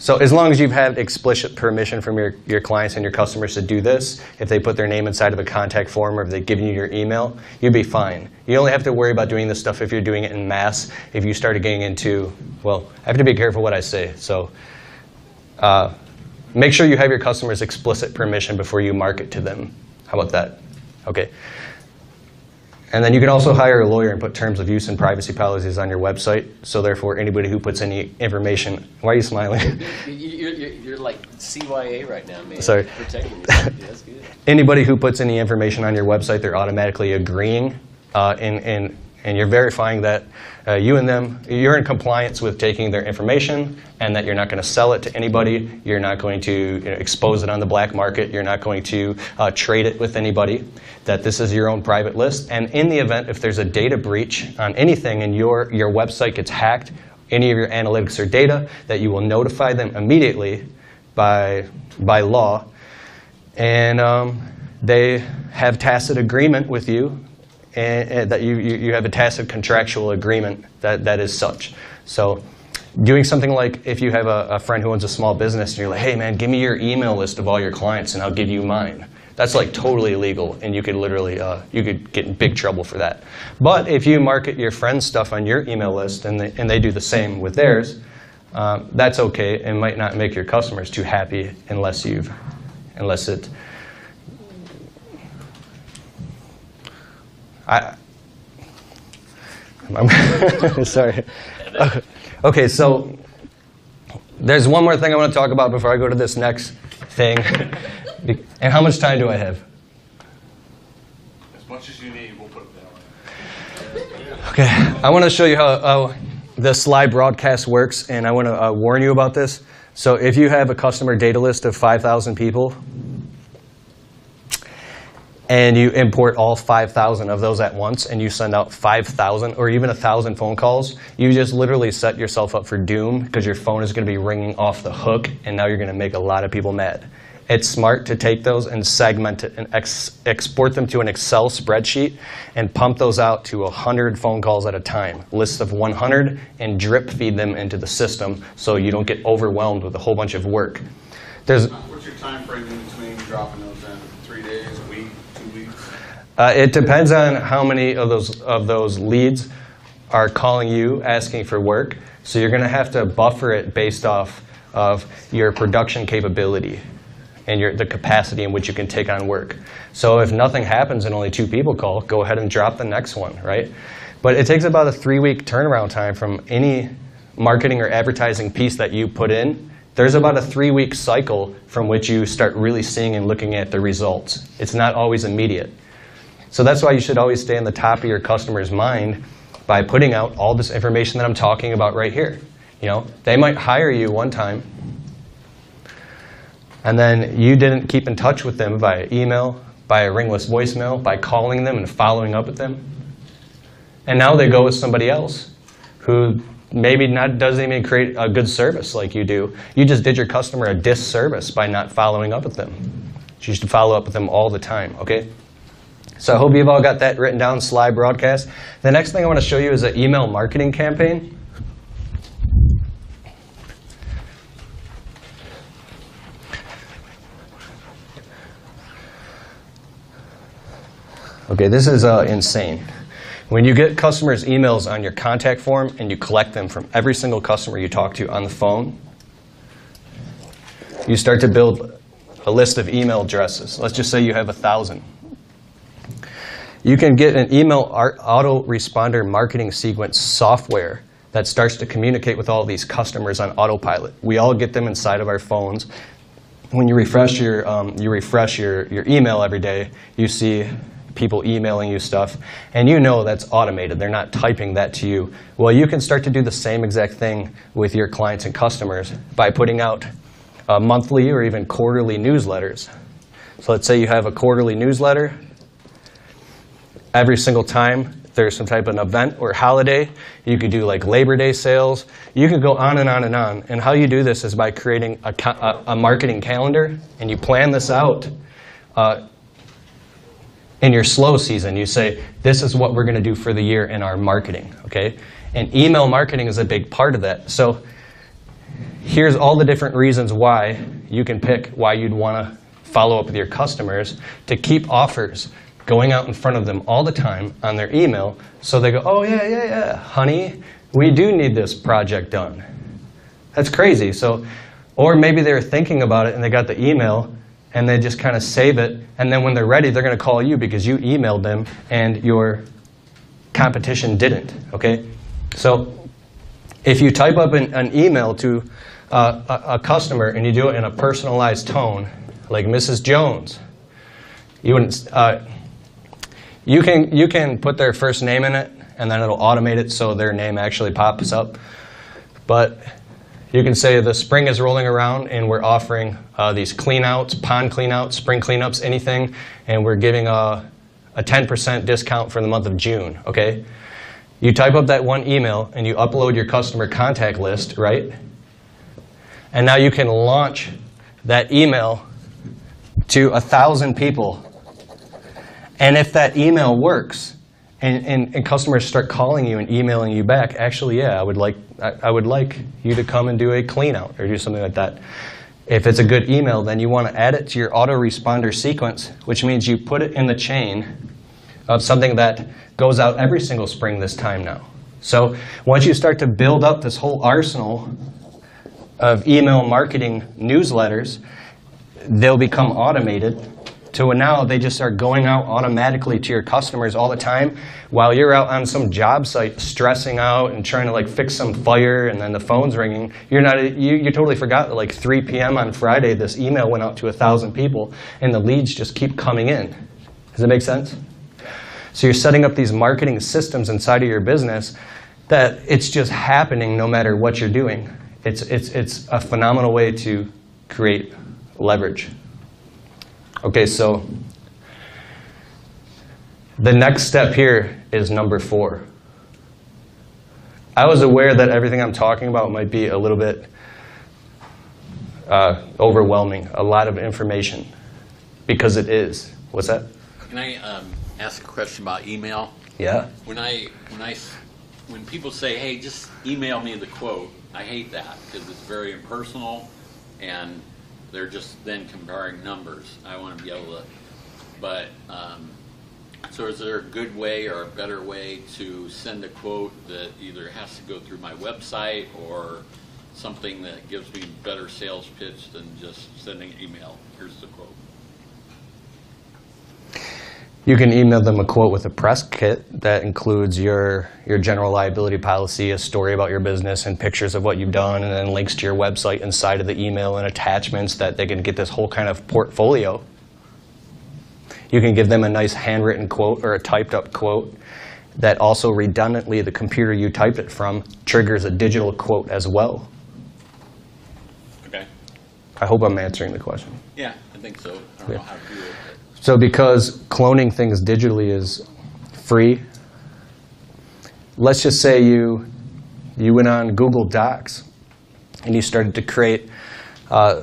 So as long as you've had explicit permission from your, your clients and your customers to do this, if they put their name inside of a contact form or if they've given you your email, you'd be fine. You only have to worry about doing this stuff if you're doing it in mass. If you started getting into, well, I have to be careful what I say. So uh, make sure you have your customers' explicit permission before you market to them. How about that? Okay. And then you can also hire a lawyer and put terms of use and privacy policies on your website. So therefore, anybody who puts any information, why are you smiling? You- [LAUGHS] you- You're, you're like CYA right now, man. Sorry. Protecting That's good. anybody who puts any information on your website, they're automatically agreeing, uh, and, and, and you're verifying that uh, you and them, you're in compliance with taking their information, and that you're not going to sell it to anybody. You're not going to you know, expose it on the black market. You're not going to uh, trade it with anybody. That this is your own private list. And in the event if there's a data breach on anything and your, your website gets hacked, any of your analytics or data, that you will notify them immediately by, by law and um, they have tacit agreement with you, and, and that you, you, you have a tacit contractual agreement that, that is such. So doing something like if you have a, a friend who owns a small business and you're like, hey man, give me your email list of all your clients and I'll give you mine. That's like totally illegal, and you could literally uh, you could get in big trouble for that. But if you market your friends' stuff on your email list and they, and they do the same with theirs, um, that's okay. It might not make your customers too happy unless you've unless it I, I'm [LAUGHS] sorry. Okay, so there's one more thing I want to talk about before I go to this next thing. [LAUGHS] And how much time do I have? As much as you need, we'll put it that way. Okay, I want to show you how, how the Sly Broadcast works, and I want to uh, warn you about this. So if you have a customer data list of 5,000 people, and you import all 5,000 of those at once, and you send out 5,000 or even 1,000 phone calls, you just literally set yourself up for doom because your phone is going to be ringing off the hook, and now you're going to make a lot of people mad. It's smart to take those and segment it and ex- export them to an Excel spreadsheet and pump those out to 100 phone calls at a time, lists of 100, and drip feed them into the system so you don't get overwhelmed with a whole bunch of work. There's, What's your time frame in between dropping those in? Three days, a week, two weeks? Uh, it depends on how many of those of those leads are calling you asking for work. So you're going to have to buffer it based off of your production capability and your, the capacity in which you can take on work. So if nothing happens and only two people call, go ahead and drop the next one, right? But it takes about a three-week turnaround time from any marketing or advertising piece that you put in. There's about a three-week cycle from which you start really seeing and looking at the results. It's not always immediate. So that's why you should always stay on the top of your customer's mind by putting out all this information that I'm talking about right here. You know, they might hire you one time, and then you didn't keep in touch with them by email, by a ringless voicemail, by calling them and following up with them. And now they go with somebody else who maybe not doesn't even create a good service like you do. You just did your customer a disservice by not following up with them. You should follow up with them all the time, okay? So I hope you've all got that written down, Sly Broadcast. The next thing I want to show you is an email marketing campaign. Okay, this is uh, insane. When you get customers' emails on your contact form and you collect them from every single customer you talk to on the phone, you start to build a list of email addresses. Let's just say you have a thousand. You can get an email autoresponder marketing sequence software that starts to communicate with all these customers on autopilot. We all get them inside of our phones. When you refresh your, um, you refresh your, your email every day, you see people emailing you stuff, and you know that's automated. They're not typing that to you. Well, you can start to do the same exact thing with your clients and customers by putting out uh, monthly or even quarterly newsletters. So let's say you have a quarterly newsletter. Every single time there's some type of an event or holiday, you could do like Labor Day sales. You could go on and on and on. And how you do this is by creating a, a, a marketing calendar, and you plan this out. Uh, in your slow season, you say, this is what we're going to do for the year in our marketing, okay? And email marketing is a big part of that. So here's all the different reasons why you can pick why you'd want to follow up with your customers to keep offers going out in front of them all the time on their email so they go, oh, yeah, yeah, yeah, honey, we do need this project done. That's crazy. So, or maybe they were thinking about it and they got the email and they just kind of save it, and then when they're ready, they're going to call you because you emailed them and your competition didn't. Okay, so if you type up an, an email to uh, a, a customer and you do it in a personalized tone, like Mrs. Jones, you wouldn't. Uh, you can you can put their first name in it, and then it'll automate it so their name actually pops up. But you can say the spring is rolling around and we're offering uh, these cleanouts, pond cleanouts, spring cleanups, anything, and we're giving a, a 10% discount for the month of June, okay? You type up that one email and you upload your customer contact list, right? And now you can launch that email to a thousand people. And if that email works, and, and, and, customers start calling you and emailing you back, actually, yeah, I would like, I, I, would like you to come and do a clean out or do something like that. If it's a good email, then you want to add it to your autoresponder sequence, which means you put it in the chain of something that goes out every single spring this time now. So once you start to build up this whole arsenal of email marketing newsletters, they'll become automated to now they just are going out automatically to your customers all the time while you're out on some job site stressing out and trying to like fix some fire and then the phone's ringing. You're not you, you totally forgot that like 3 p.m on friday this email went out to a thousand people and the leads just keep coming in. Does that make sense? So you're setting up these marketing systems inside of your business that it's just happening no matter what you're doing. It's it's it's a phenomenal way to create leverage Okay, so the next step here is number four. I was aware that everything I'm talking about might be a little bit uh, overwhelming, a lot of information, because it is. What's that? Can I um, ask a question about email? Yeah. When I when I when people say, "Hey, just email me the quote," I hate that because it's very impersonal, and they're just then comparing numbers. I want to be able to, but, um, so is there a good way or a better way to send a quote that either has to go through my website or something that gives me better sales pitch than just sending email? Here's the quote. You can email them a quote with a press kit that includes your, your general liability policy, a story about your business, and pictures of what you've done, and then links to your website inside of the email and attachments that they can get this whole kind of portfolio. You can give them a nice handwritten quote or a typed up quote. that also redundantly the computer you typed it from triggers a digital quote as well. Okay. I hope I'm answering the question. Yeah, I think so. I don't know how to do it. So because cloning things digitally is free, let's just say you you went on Google Docs and you started to create uh,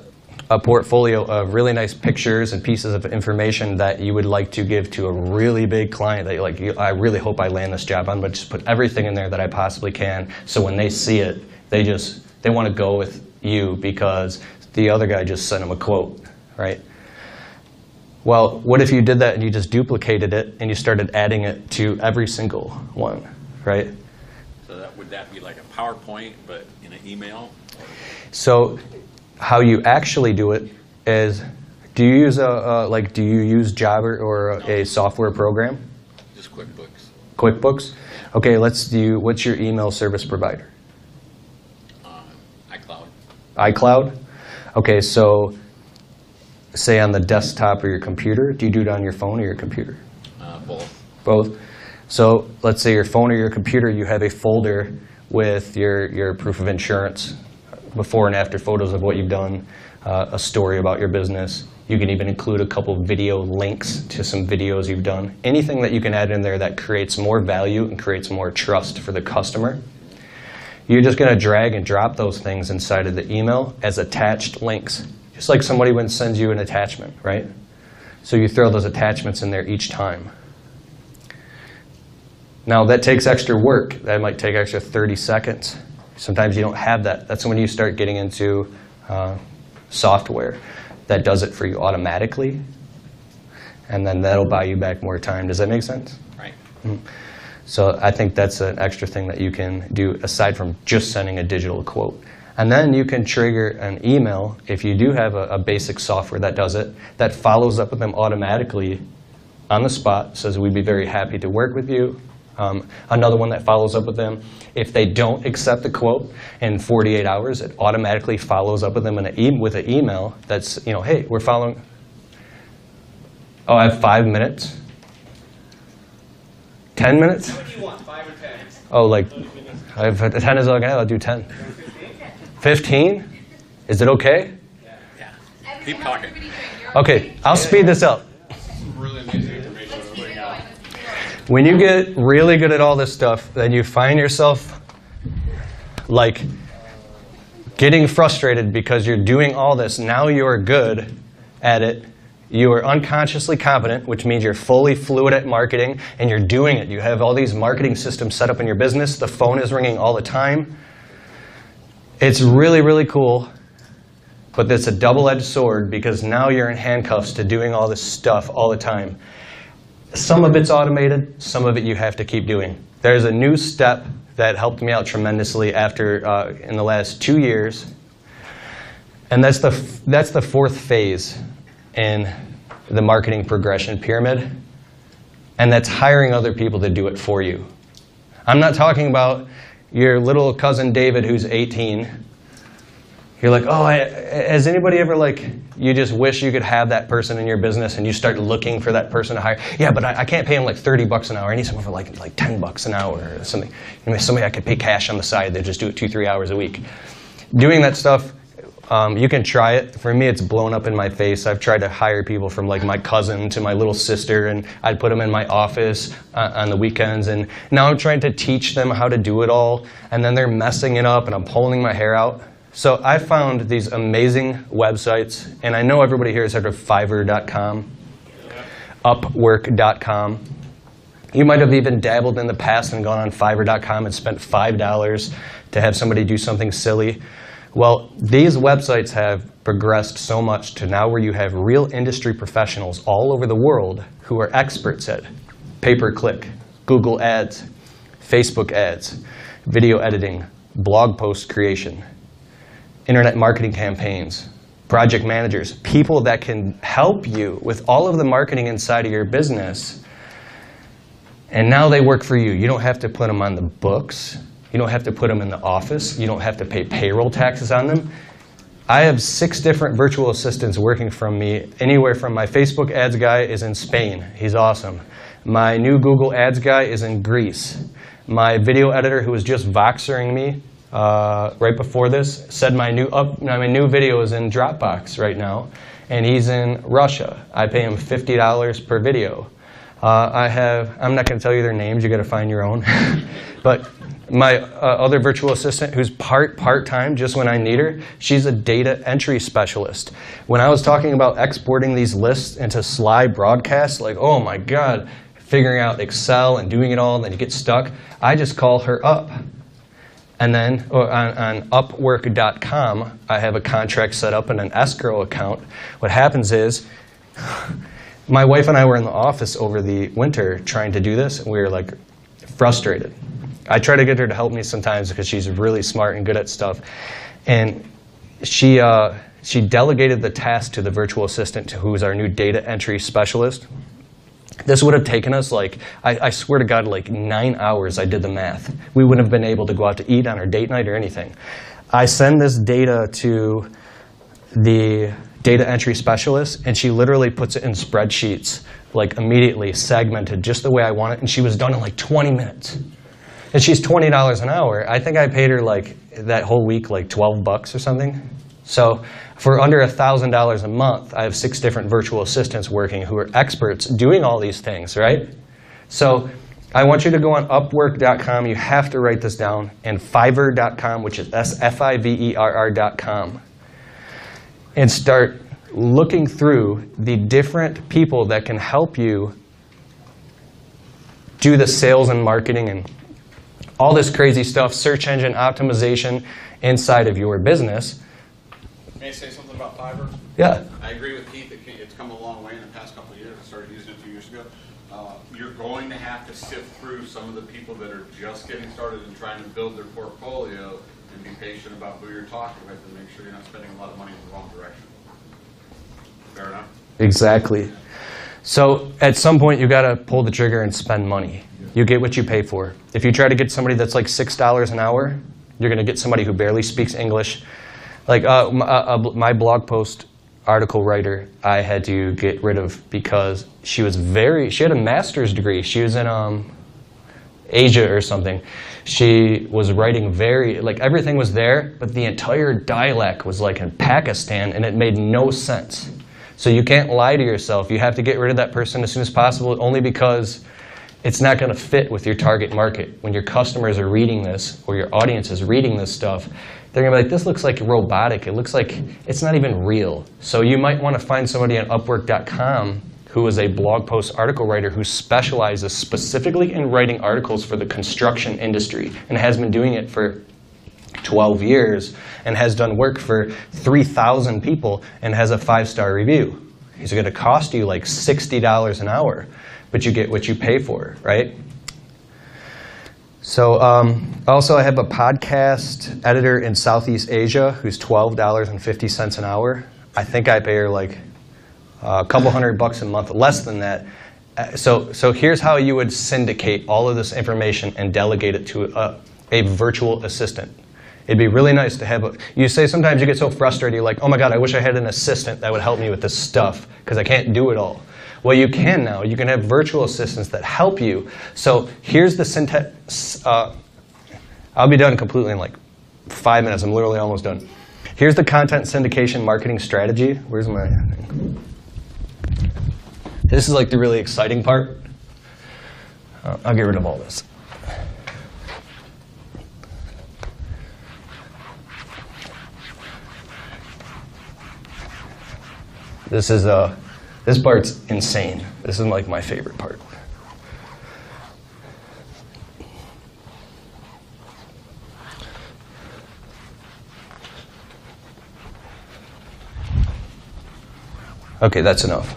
a portfolio of really nice pictures and pieces of information that you would like to give to a really big client that you're like, I really hope I land this job. on, but just put everything in there that I possibly can. So when they see it, they just they want to go with you because the other guy just sent them a quote, right? Well, what if you did that and you just duplicated it and you started adding it to every single one, right? So that, would that be like a PowerPoint, but in an email? So how you actually do it is, do you use a, like do you use Java or a software program? Just QuickBooks? QuickBooks? Okay, let's do, what's your email service provider? Um, iCloud? iCloud? Okay, so say on the desktop or your computer, do you do it on your phone or your computer? Uh, both. Both. So let's say your phone or your computer, you have a folder with your, your proof of insurance, before and after photos of what you've done, uh, a story about your business. You can even include a couple video links to some videos you've done. Anything that you can add in there that creates more value and creates more trust for the customer. You're just going to drag and drop those things inside of the email as attached links, just like somebody when sends you an attachment, right? So you throw those attachments in there each time. Now that takes extra work. That might take extra 30 seconds. Sometimes you don't have that. That's when you start getting into uh, software that does it for you automatically, and then that'll buy you back more time. Does that make sense? Right. So I think that's an extra thing that you can do aside from just sending a digital quote. And then you can trigger an email if you do have a, a basic software that does it, that follows up with them automatically on the spot, says we'd be very happy to work with you. Um, another one that follows up with them, if they don't accept the quote in 48 hours, it automatically follows up with them in a e- with an email that's, you know, hey, we're following. Oh, I have five minutes? 10 minutes? What do you want, five or ten? Oh, like, I've, 10 is okay, I'll do 10. 15? Is it okay? Yeah. Keep talking. Okay, I'll speed this up. Some really amazing information we're putting out. When you get really good at all this stuff, then you find yourself like getting frustrated because you're doing all this. Now you're good at it. You are unconsciously competent, which means you're fully fluid at marketing and you're doing it. You have all these marketing systems set up in your business. The phone is ringing all the time. It's really, really cool, but it's a double edged sword because now you're in handcuffs to doing all this stuff all the time. Some of it's automated, some of it you have to keep doing. There's a new step that helped me out tremendously after uh, in the last two years, and that's the that's the fourth phase in the marketing progression pyramid, and that's hiring other people to do it for you. I'm not talking about your little cousin David who's 18 you're like, oh, I, has anybody ever like, you just wish you could have that person in your business and you start looking for that person to hire? Yeah, but I, I can't pay him like 30 bucks an hour. I need someone for like, like 10 bucks an hour or something. You know, somebody I could pay cash on the side. They just do it two, three hours a week. Doing that stuff, um, you can try it. For me, it's blown up in my face. I've tried to hire people from like my cousin to my little sister, and I'd put them in my office uh, on the weekends. And now I'm trying to teach them how to do it all, and then they're messing it up, and I'm pulling my hair out. So I found these amazing websites, and I know everybody here has heard of Fiverr.com, Upwork.com. You might have even dabbled in the past and gone on Fiverr.com and spent $5 to have somebody do something silly. Well, these websites have progressed so much to now where you have real industry professionals all over the world who are experts at pay per click, Google ads, Facebook ads, video editing, blog post creation, internet marketing campaigns, project managers, people that can help you with all of the marketing inside of your business. And now they work for you. You don't have to put them on the books. You don't have to put them in the office. You don't have to pay payroll taxes on them. I have six different virtual assistants working from me. Anywhere from my Facebook ads guy is in Spain. He's awesome. My new Google Ads guy is in Greece. My video editor, who was just Voxering me uh, right before this, said my new up, my new video is in Dropbox right now, and he's in Russia. I pay him fifty dollars per video. Uh, I have. I'm not going to tell you their names. You got to find your own. [LAUGHS] but my uh, other virtual assistant, who's part part time, just when I need her, she's a data entry specialist. When I was talking about exporting these lists into Sly Broadcast, like, oh my god, figuring out Excel and doing it all, and then you get stuck. I just call her up. And then on, on Upwork.com, I have a contract set up in an escrow account. What happens is, [SIGHS] my wife and I were in the office over the winter trying to do this, and we were like frustrated. I try to get her to help me sometimes because she's really smart and good at stuff. And she, uh, she delegated the task to the virtual assistant, who is our new data entry specialist. This would have taken us like, I, I, swear to God, like nine hours I did the math. We wouldn't have been able to go out to eat on our date night or anything. I send this data to the data entry specialist, and she literally puts it in spreadsheets, like immediately segmented just the way I want it, and she was done in like 20 minutes. And she's $20 an hour. I think I paid her like that whole week like 12 bucks or something. So for under $1,000 a month, I have six different virtual assistants working who are experts doing all these things, right? So I want you to go on Upwork.com. You have to write this down. And Fiverr.com, which is S-F-I-V-E-R-R.com. And start looking through the different people that can help you do the sales and marketing and all this crazy stuff, search engine optimization inside of your business. May I say something about Fiverr? Yeah. I agree with Keith, it's come a long way in the past couple of years, I started using it a few years ago. Uh, You're going to have to sift through some of the people that are just getting started and trying to build their portfolio and be patient about who you're talking with and make sure you're not spending a lot of money in the wrong direction. Fair enough? Exactly. So at some point, you got to pull the trigger and spend money. You get what you pay for. If you try to get somebody that's like $6 an hour, you're going to get somebody who barely speaks English. Like uh, my, uh, my blog post article writer, I had to get rid of because she was very, she had a master's degree. She was in um, Asia or something. She was writing very, like everything was there, but the entire dialect was like in Pakistan and it made no sense. So you can't lie to yourself. You have to get rid of that person as soon as possible only because it's not going to fit with your target market. When your customers are reading this or your audience is reading this stuff, they're going to be like, this looks like robotic. It looks like it's not even real. So you might want to find somebody on Upwork.com who is a blog post article writer who specializes specifically in writing articles for the construction industry and has been doing it for 12 years and has done work for 3,000 people and has a five-star review. He's going to cost you like $60 an hour but you get what you pay for, right? So um, also I have a podcast editor in Southeast Asia who's $12.50 an hour. I think I pay her like a couple [LAUGHS] hundred bucks a month, less than that. Uh, so, so here's how you would syndicate all of this information and delegate it to a, a virtual assistant. It'd be really nice to have a, you say sometimes you get so frustrated, you're like, oh my God, I wish I had an assistant that would help me with this stuff because I can't do it all. Well, you can now. You can have virtual assistants that help you. So here's the syntax. Uh, I'll be done completely in like five minutes. I'm literally almost done. Here's the content syndication marketing strategy. Where's my? This is like the really exciting part. Uh, I'll get rid of all this. This is a uh, this part's insane. This is like my favorite part. Okay, that's enough.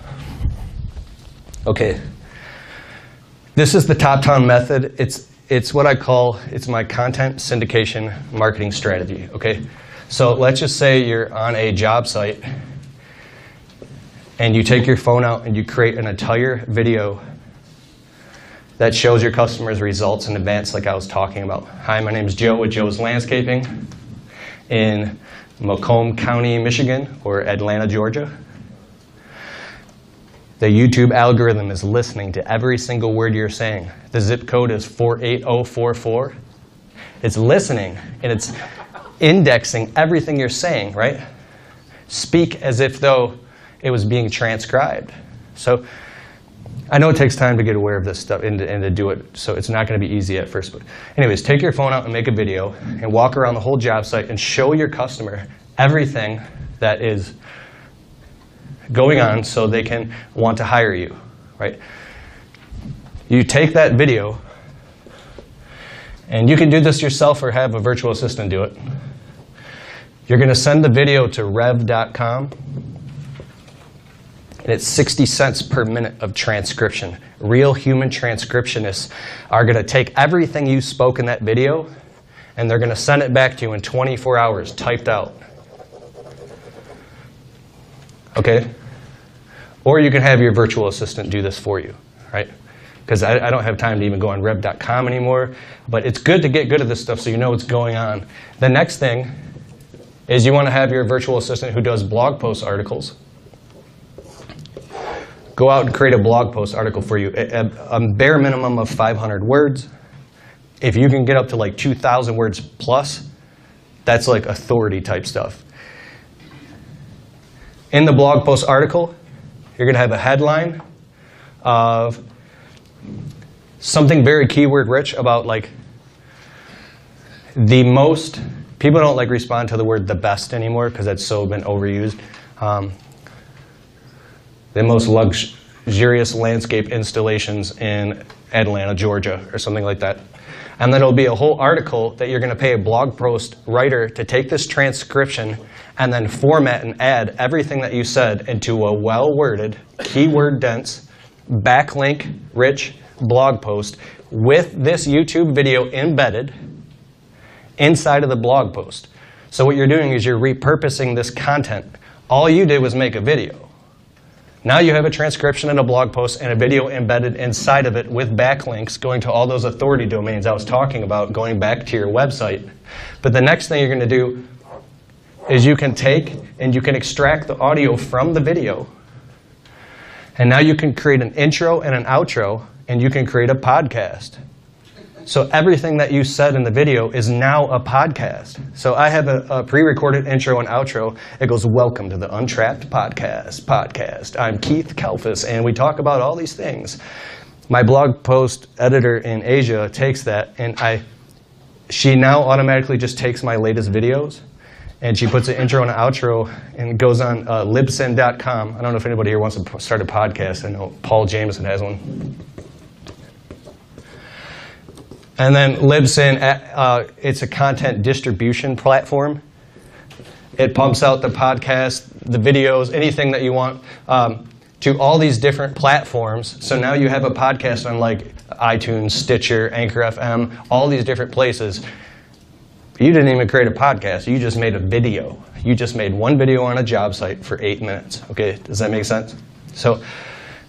Okay. This is the top town method. It's, it's what I call, it's my content syndication marketing strategy, okay? So let's just say you're on a job site and you take your phone out and you create an entire video that shows your customers results in advance like I was talking about. Hi, my name is Joe with Joe's Landscaping in Macomb County, Michigan, or Atlanta, Georgia. The YouTube algorithm is listening to every single word you're saying. The zip code is 48044. It's listening and it's indexing everything you're saying, right? Speak as if though it was being transcribed. So I know it takes time to get aware of this stuff and to, and to do it, so it's not going to be easy at first. But anyways, take your phone out and make a video and walk around the whole job site and show your customer everything that is going on so they can want to hire you, right? You take that video, and you can do this yourself or have a virtual assistant do it. You're going to send the video to rev.com, and it's 60 cents per minute of transcription. Real human transcriptionists are going to take everything you spoke in that video, and they're going to send it back to you in 24 hours, typed out. Okay? Or you can have your virtual assistant do this for you, right? Because I, I, don't have time to even go on rev.com anymore. But it's good to get good at this stuff so you know what's going on. The next thing is you want to have your virtual assistant who does blog post articles go out and create a blog post article for you. A, a bare minimum of 500 words. If you can get up to like 2,000 words plus, that's like authority type stuff. In the blog post article, you're going to have a headline of something very keyword rich about like the most people don't like respond to the word the best anymore because that's so been overused um, the most luxurious landscape installations in atlanta georgia or something like that and then it'll be a whole article that you're going to pay a blog post writer to take this transcription and then format and add everything that you said into a well-worded, keyword-dense, backlink-rich blog post with this YouTube video embedded inside of the blog post. So what you're doing is you're repurposing this content. All you did was make a video. Now you have a transcription and a blog post and a video embedded inside of it with backlinks going to all those authority domains I was talking about going back to your website. But the next thing you're going to do is you can take and you can extract the audio from the video. And now you can create an intro and an outro, and you can create a podcast. So everything that you said in the video is now a podcast. So I have a, a pre-recorded intro and outro. It goes, "Welcome to the Untrapped Podcast." Podcast. I'm Keith Kalfas, and we talk about all these things. My blog post editor in Asia takes that, and I, she now automatically just takes my latest videos and she puts an intro and an outro and goes on uh, libsyn.com. I don't know if anybody here wants to start a podcast. I know Paul Jameson has one. And then Libsyn, uh, it's a content distribution platform. It pumps out the podcast, the videos, anything that you want um, to all these different platforms. So now you have a podcast on like iTunes, Stitcher, Anchor FM, all these different places. You didn't even create a podcast. You just made a video. You just made one video on a job site for eight minutes. Okay, does that make sense? So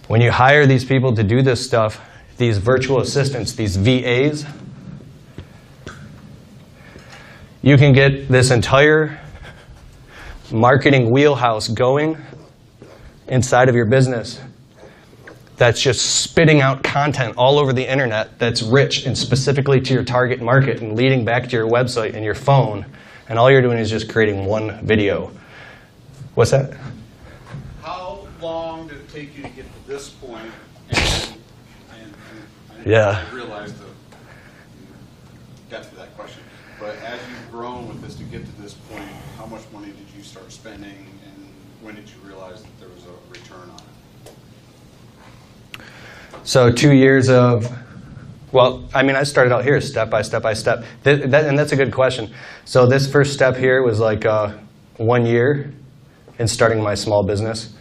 when you hire these people to do this stuff, these virtual assistants, these VAs, you can get this entire marketing wheelhouse going inside of your business that's just spitting out content all over the internet that's rich and specifically to your target market and leading back to your website and your phone. And all you're doing is just creating one video. What's that? How long did it take you to get to this point? [LAUGHS] Yeah. I realized that got to that question. But as you've grown with this to get to this point, how much money did you start spending and when did you realize that there was a return on it? So two years of, well, I mean, I started out here step by step by step. Th that, and that's a good question. So this first step here was like uh, one year in starting my small business.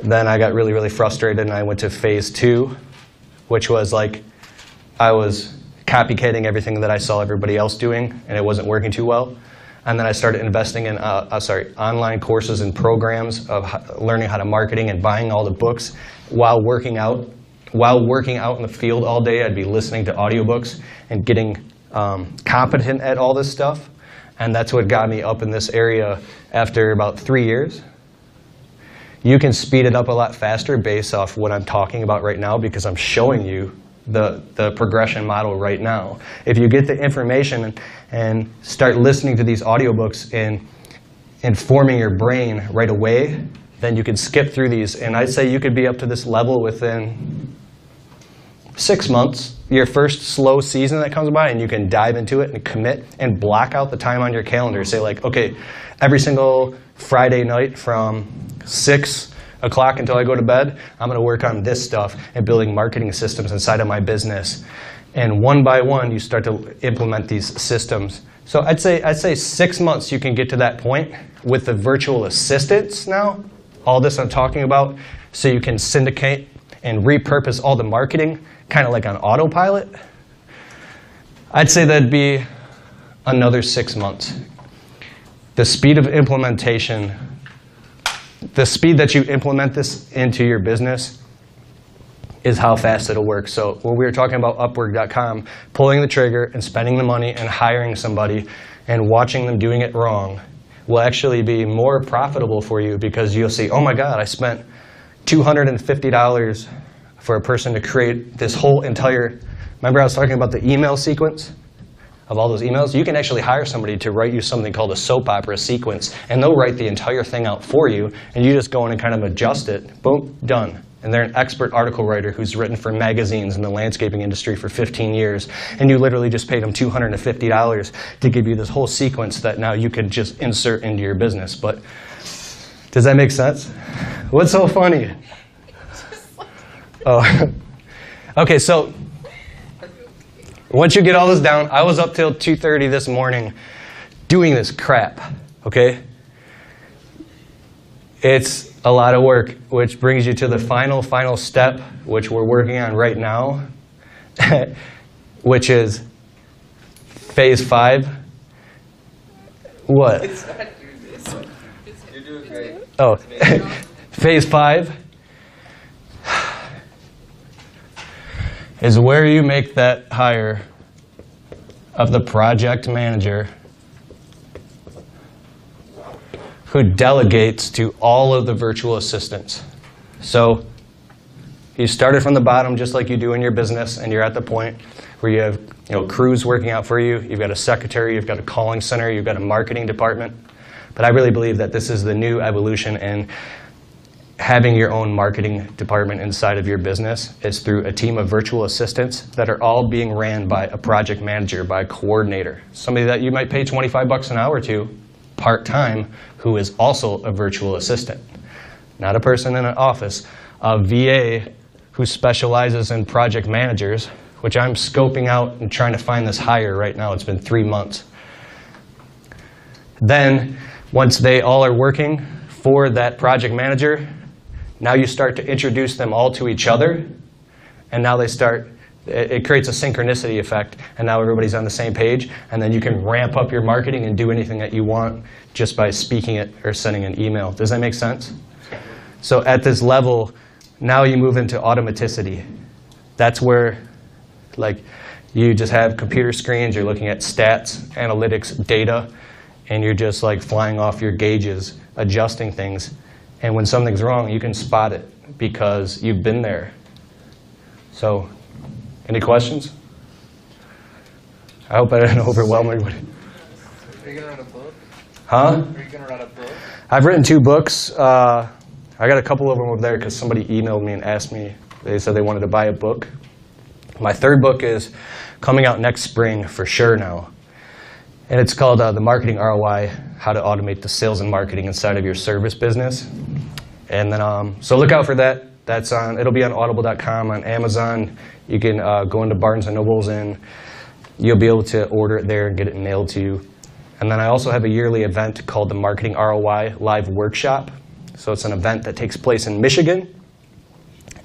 Then I got really, really frustrated and I went to phase two, which was like I was copycatting everything that I saw everybody else doing and it wasn't working too well. And then I started investing in, uh, uh, sorry, online courses and programs of learning how to marketing and buying all the books while working out while working out in the field all day, I'd be listening to audiobooks and getting um, competent at all this stuff. And that's what got me up in this area after about three years. you can speed it up a lot faster based off what I'm talking about right now because I'm showing you the, the progression model right now. If you get the information and, and start listening to these audiobooks and informing your brain right away, then you can skip through these. And I'd say you could be up to this level within six months, your first slow season that comes by, and you can dive into it and commit and block out the time on your calendar. Say, like, okay, every single Friday night from 6 o'clock until I go to bed, I'm going to work on this stuff and building marketing systems inside of my business. And one by one, you start to implement these systems. So I'd say, I'd say six months you can get to that point with the virtual assistants now, all this I'm talking about, so you can syndicate and repurpose all the marketing kind of like on autopilot. I'd say that'd be another six months. The speed of implementation, the speed that you implement this into your business is how fast it'll work. So when we were talking about Upwork.com, pulling the trigger and spending the money and hiring somebody and watching them doing it wrong will actually be more profitable for you because you'll see, oh my God, I spent $250 for a person to create this whole entire, remember I was talking about the email sequence? Of all those emails, you can actually hire somebody to write you something called a soap opera sequence, and they'll write the entire thing out for you, and you just go in and kind of adjust it. Boom, done. And they're an expert article writer who's written for magazines in the landscaping industry for 15 years, and you literally just paid them $250 to give you this whole sequence that now you could just insert into your business. But does that make sense? What's so funny? [LAUGHS] Oh, [LAUGHS] okay. So once you get all this down, I was up till 2:30 this morning doing this crap. Okay. It's a lot of work, which brings you to the final, final step, which we're working on right now, [LAUGHS] which is phase five. What? [LAUGHS] You're doing great. Oh, [LAUGHS] phase five is where you make that hire of the project manager who delegates to all of the virtual assistants. So you started from the bottom just like you do in your business, and you're at the point where you have you know, crews working out for you, you've got a secretary, you've got a calling center, you've got a marketing department. But I really believe that this is the new evolution in having your own marketing department inside of your business is through a team of virtual assistants that are all being ran by a project manager, by a coordinator, somebody that you might pay 25 bucks an hour to part-time who is also a virtual assistant. Not a person in an office, a VA who specializes in project managers, which I'm scoping out and trying to find this hire right now. It's been three months. Then, once they all are working for that project manager, now you start to introduce them all to each other, and now they start, it, creates a synchronicity effect, and now everybody's on the same page, and then you can ramp up your marketing and do anything that you want just by speaking it or sending an email. Does that make sense? So at this level, now you move into automaticity. That's where, like, you just have computer screens, you're looking at stats, analytics, data, and you're just like flying off your gauges, adjusting things. And when something's wrong, you can spot it because you've been there. So, any questions? I hope I didn't [LAUGHS] overwhelm everybody. Are you gonna write a book? Huh? Are you gonna write a book? I've written two books. Uh, I got a couple of them over there because somebody emailed me and asked me. They said they wanted to buy a book. My third book is coming out next spring for sure now. And it's called uh, The Marketing ROI How to Automate the Sales and Marketing Inside of Your Service Business. And then, um, so look out for that. That's on, it'll be on audible.com, on Amazon. You can uh, go into Barnes and Nobles and you'll be able to order it there and get it mailed to you. And then I also have a yearly event called the Marketing ROI Live Workshop. So it's an event that takes place in Michigan.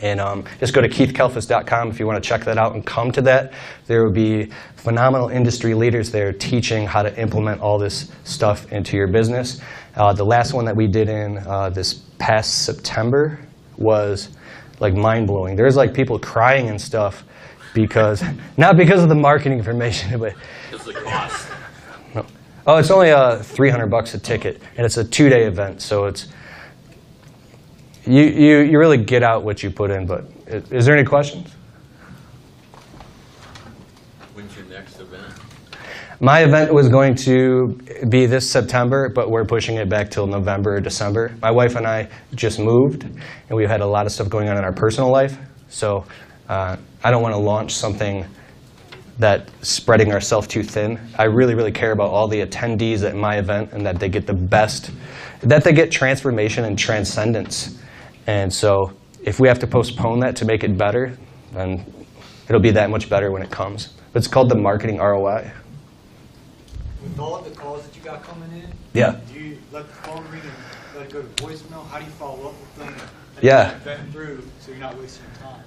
And um, just go to keithkalfas.com if you want to check that out and come to that. There will be phenomenal industry leaders there teaching how to implement all this stuff into your business. Uh, the last one that we did in uh, this past September was like mind blowing. There's like people crying and stuff because, [LAUGHS] not because of the marketing information, [LAUGHS] but Because the cost. no. Oh, it's only uh, 300 bucks a ticket, and it's a two-day event, so it's you, you, you really get out what you put in, but i- is there any questions? When's your next event? My event was going to be this September, but we're pushing it back till November or December. My wife and I just moved, and we've had a lot of stuff going on in our personal life. So uh, I don't want to launch something that spreading ourselves too thin. I really, really care about all the attendees at my event and that they get the best, that they get transformation and transcendence. And so if we have to postpone that to make it better, then it'll be that much better when it comes. But it's called the marketing ROI. With all of the calls that you got coming in, Yeah. do you let the phone ring and let it go to voicemail? How do you follow up with them? How do Yeah. through so you're not wasting time?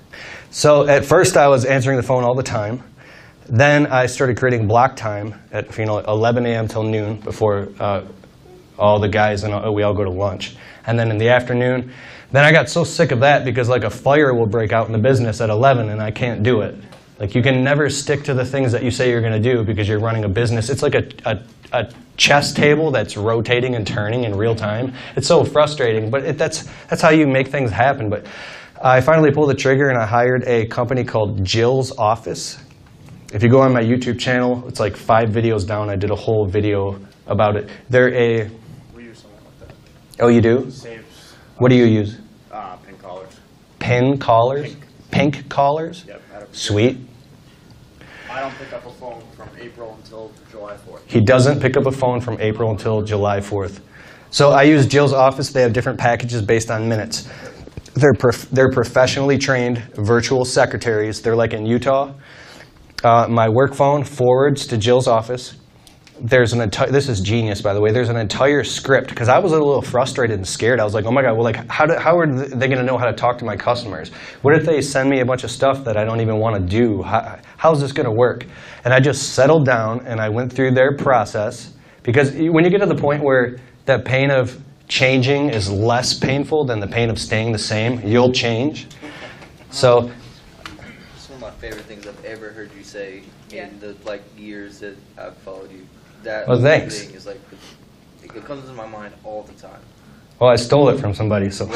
So at first I was answering the phone all the time. Then I started creating block time at you know 11 a.m. till noon before uh, all the guys and we all go to lunch. And then in the afternoon, then I got so sick of that because like a fire will break out in the business at 11 and I can't do it. Like you can never stick to the things that you say you're going to do because you're running a business. It's like a, a, a chess table that's rotating and turning in real time. It's so frustrating, but it, that's that's how you make things happen. But I finally pulled the trigger and I hired a company called Jill's Office. If you go on my YouTube channel, it's like five videos down. I did a whole video about it. They're a We use something like that. oh you do? Saves What do you use? uh, pin collars. Pin collars? Pink. Pink collars? Yep. Sweet. I don't pick up a phone from April until July 4th. He doesn't pick up a phone from April until July 4th. So I use Jill's office. They have different packages based on minutes. They're, prof- they're professionally trained virtual secretaries. They're like in Utah. Uh, my work phone forwards to Jill's office. There's an entire, this is genius, by the way. There's an entire script because I was a little frustrated and scared. I was like, oh my God, well, like, how, do, how are they going to know how to talk to my customers? What if they send me a bunch of stuff that I don't even want to do? How, how's this going to work? And I just settled down and I went through their process because when you get to the point where that pain of changing is less painful than the pain of staying the same, you'll change. So It's one of my favorite things I've ever heard you say Yeah. in the like years that I've followed you. That Well, thanks. thing is like it comes into my mind all the time. Well, I stole it from somebody, so. [LAUGHS]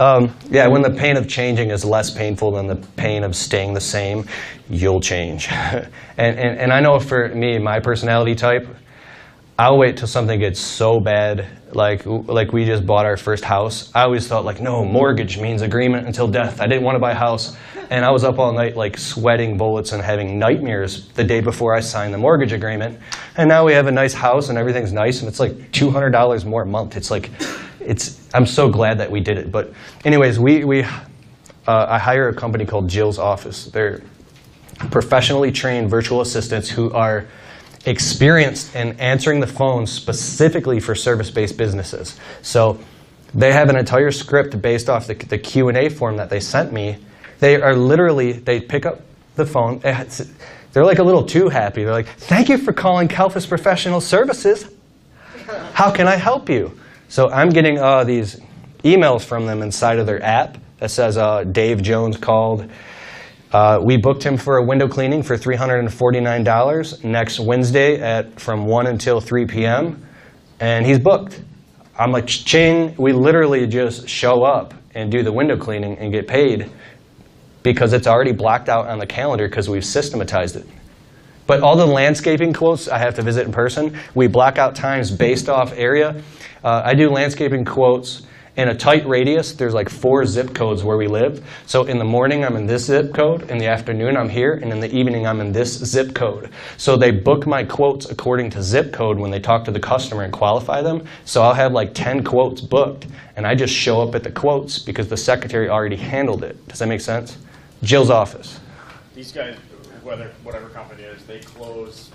um, yeah, when the pain of changing is less painful than the pain of staying the same, you'll change. [LAUGHS] and, and, and I know for me, my personality type, I'll wait till something gets so bad, like like we just bought our first house. I always thought like, no, mortgage means agreement until death. I didn't want to buy a house, and I was up all night like sweating bullets and having nightmares the day before I signed the mortgage agreement. And now we have a nice house and everything's nice, and it's like two hundred dollars more a month. It's like, it's. I'm so glad that we did it. But anyways, we we, uh, I hire a company called Jill's Office. They're professionally trained virtual assistants who are experienced in answering the phone specifically for service-based businesses. So they have an entire script based off the, the Q&A form that they sent me. They are literally, they pick up the phone. They're like a little too happy. They're like, thank you for calling Kalfas Professional Services. How can I help you? So I'm getting uh, these emails from them inside of their app that says uh, Dave Jones called. Uh, we booked him for a window cleaning for $349 next Wednesday at from 1 until 3 p.m. and he's booked. I'm like, ching, we literally just show up and do the window cleaning and get paid because it's already blocked out on the calendar because we've systematized it. But all the landscaping quotes I have to visit in person. We block out times based off area. Uh, I do landscaping quotes in a tight radius. There's like four zip codes where we live. So in the morning I'm in this zip code, in the afternoon I'm here, and in the evening I'm in this zip code. So they book my quotes according to zip code when they talk to the customer and qualify them. So I'll have like 10 quotes booked, and I just show up at the quotes because the secretary already handled it. Does that make sense? Jill's office. These guys, whether whatever company it is, they close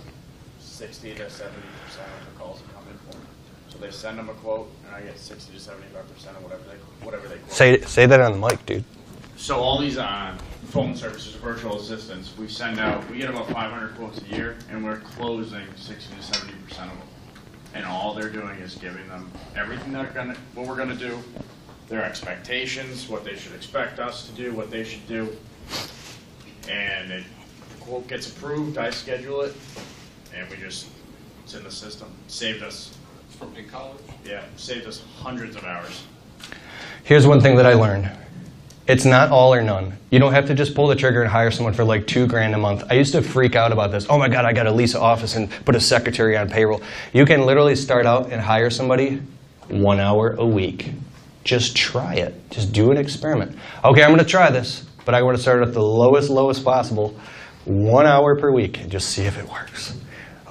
60 to 70 percent of the calls that come in for them. So they send them a quote, and I get 60 to 75 percent of whatever they whatever they quote. Say, say that on the mic, dude. So all these uh, phone services, virtual assistants, we send out, we get about 500 quotes a year, and we're closing 60 to 70 percent of them. And all they're doing is giving them everything they're gonna, what we're gonna do, their expectations, what they should expect us to do, what they should do. And it, the quote gets approved, I schedule it, and we just, it's in the system. Saved us From in college? Yeah, saved us hundreds of hours. Here's one thing that I learned. It's not all or none. You don't have to just pull the trigger and hire someone for like two grand a month. I used to freak out about this. Oh my God, I got to lease an office and put a secretary on payroll. You can literally start out and hire somebody one hour a week. Just try it. Just do an experiment. Okay, I'm going to try this, but I want to start at the lowest, lowest possible, one hour per week, and just see if it works.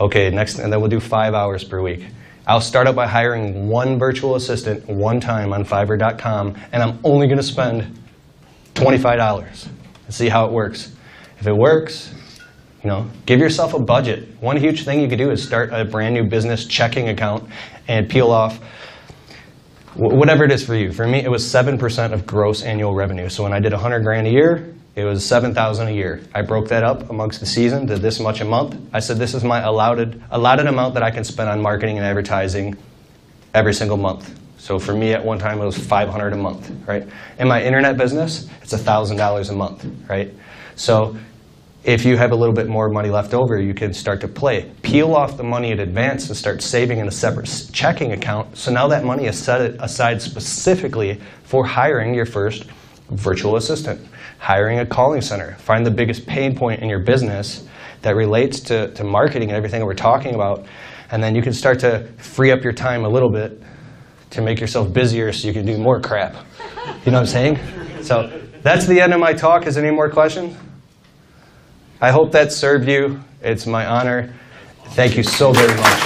Okay, next, and then we'll do five hours per week. I'll start out by hiring one virtual assistant one time on Fiverr.com, and I'm only going to spend $25 and see how it works. If it works, you know, give yourself a budget. One huge thing you could do is start a brand new business checking account and peel off whatever it is for you. For me, it was 7% of gross annual revenue. So when I did 100 grand a year, it was 7,000 a year. I broke that up amongst the season to this much a month. I said this is my allotted, allotted amount that I can spend on marketing and advertising every single month. So for me, at one time, it was 500 a month, right? In my internet business, it's $1,000 a month, right? So if you have a little bit more money left over, you can start to play. Peel off the money in advance and start saving in a separate checking account. So now that money is set aside specifically for hiring your first virtual assistant, hiring a calling center. Find the biggest pain point in your business that relates to, to marketing and everything that we're talking about. And then you can start to free up your time a little bit to make yourself busier so you can do more crap. You know what I'm saying? So that's the end of my talk. Is there any more questions? I hope that served you. It's my honor. Thank you so very much,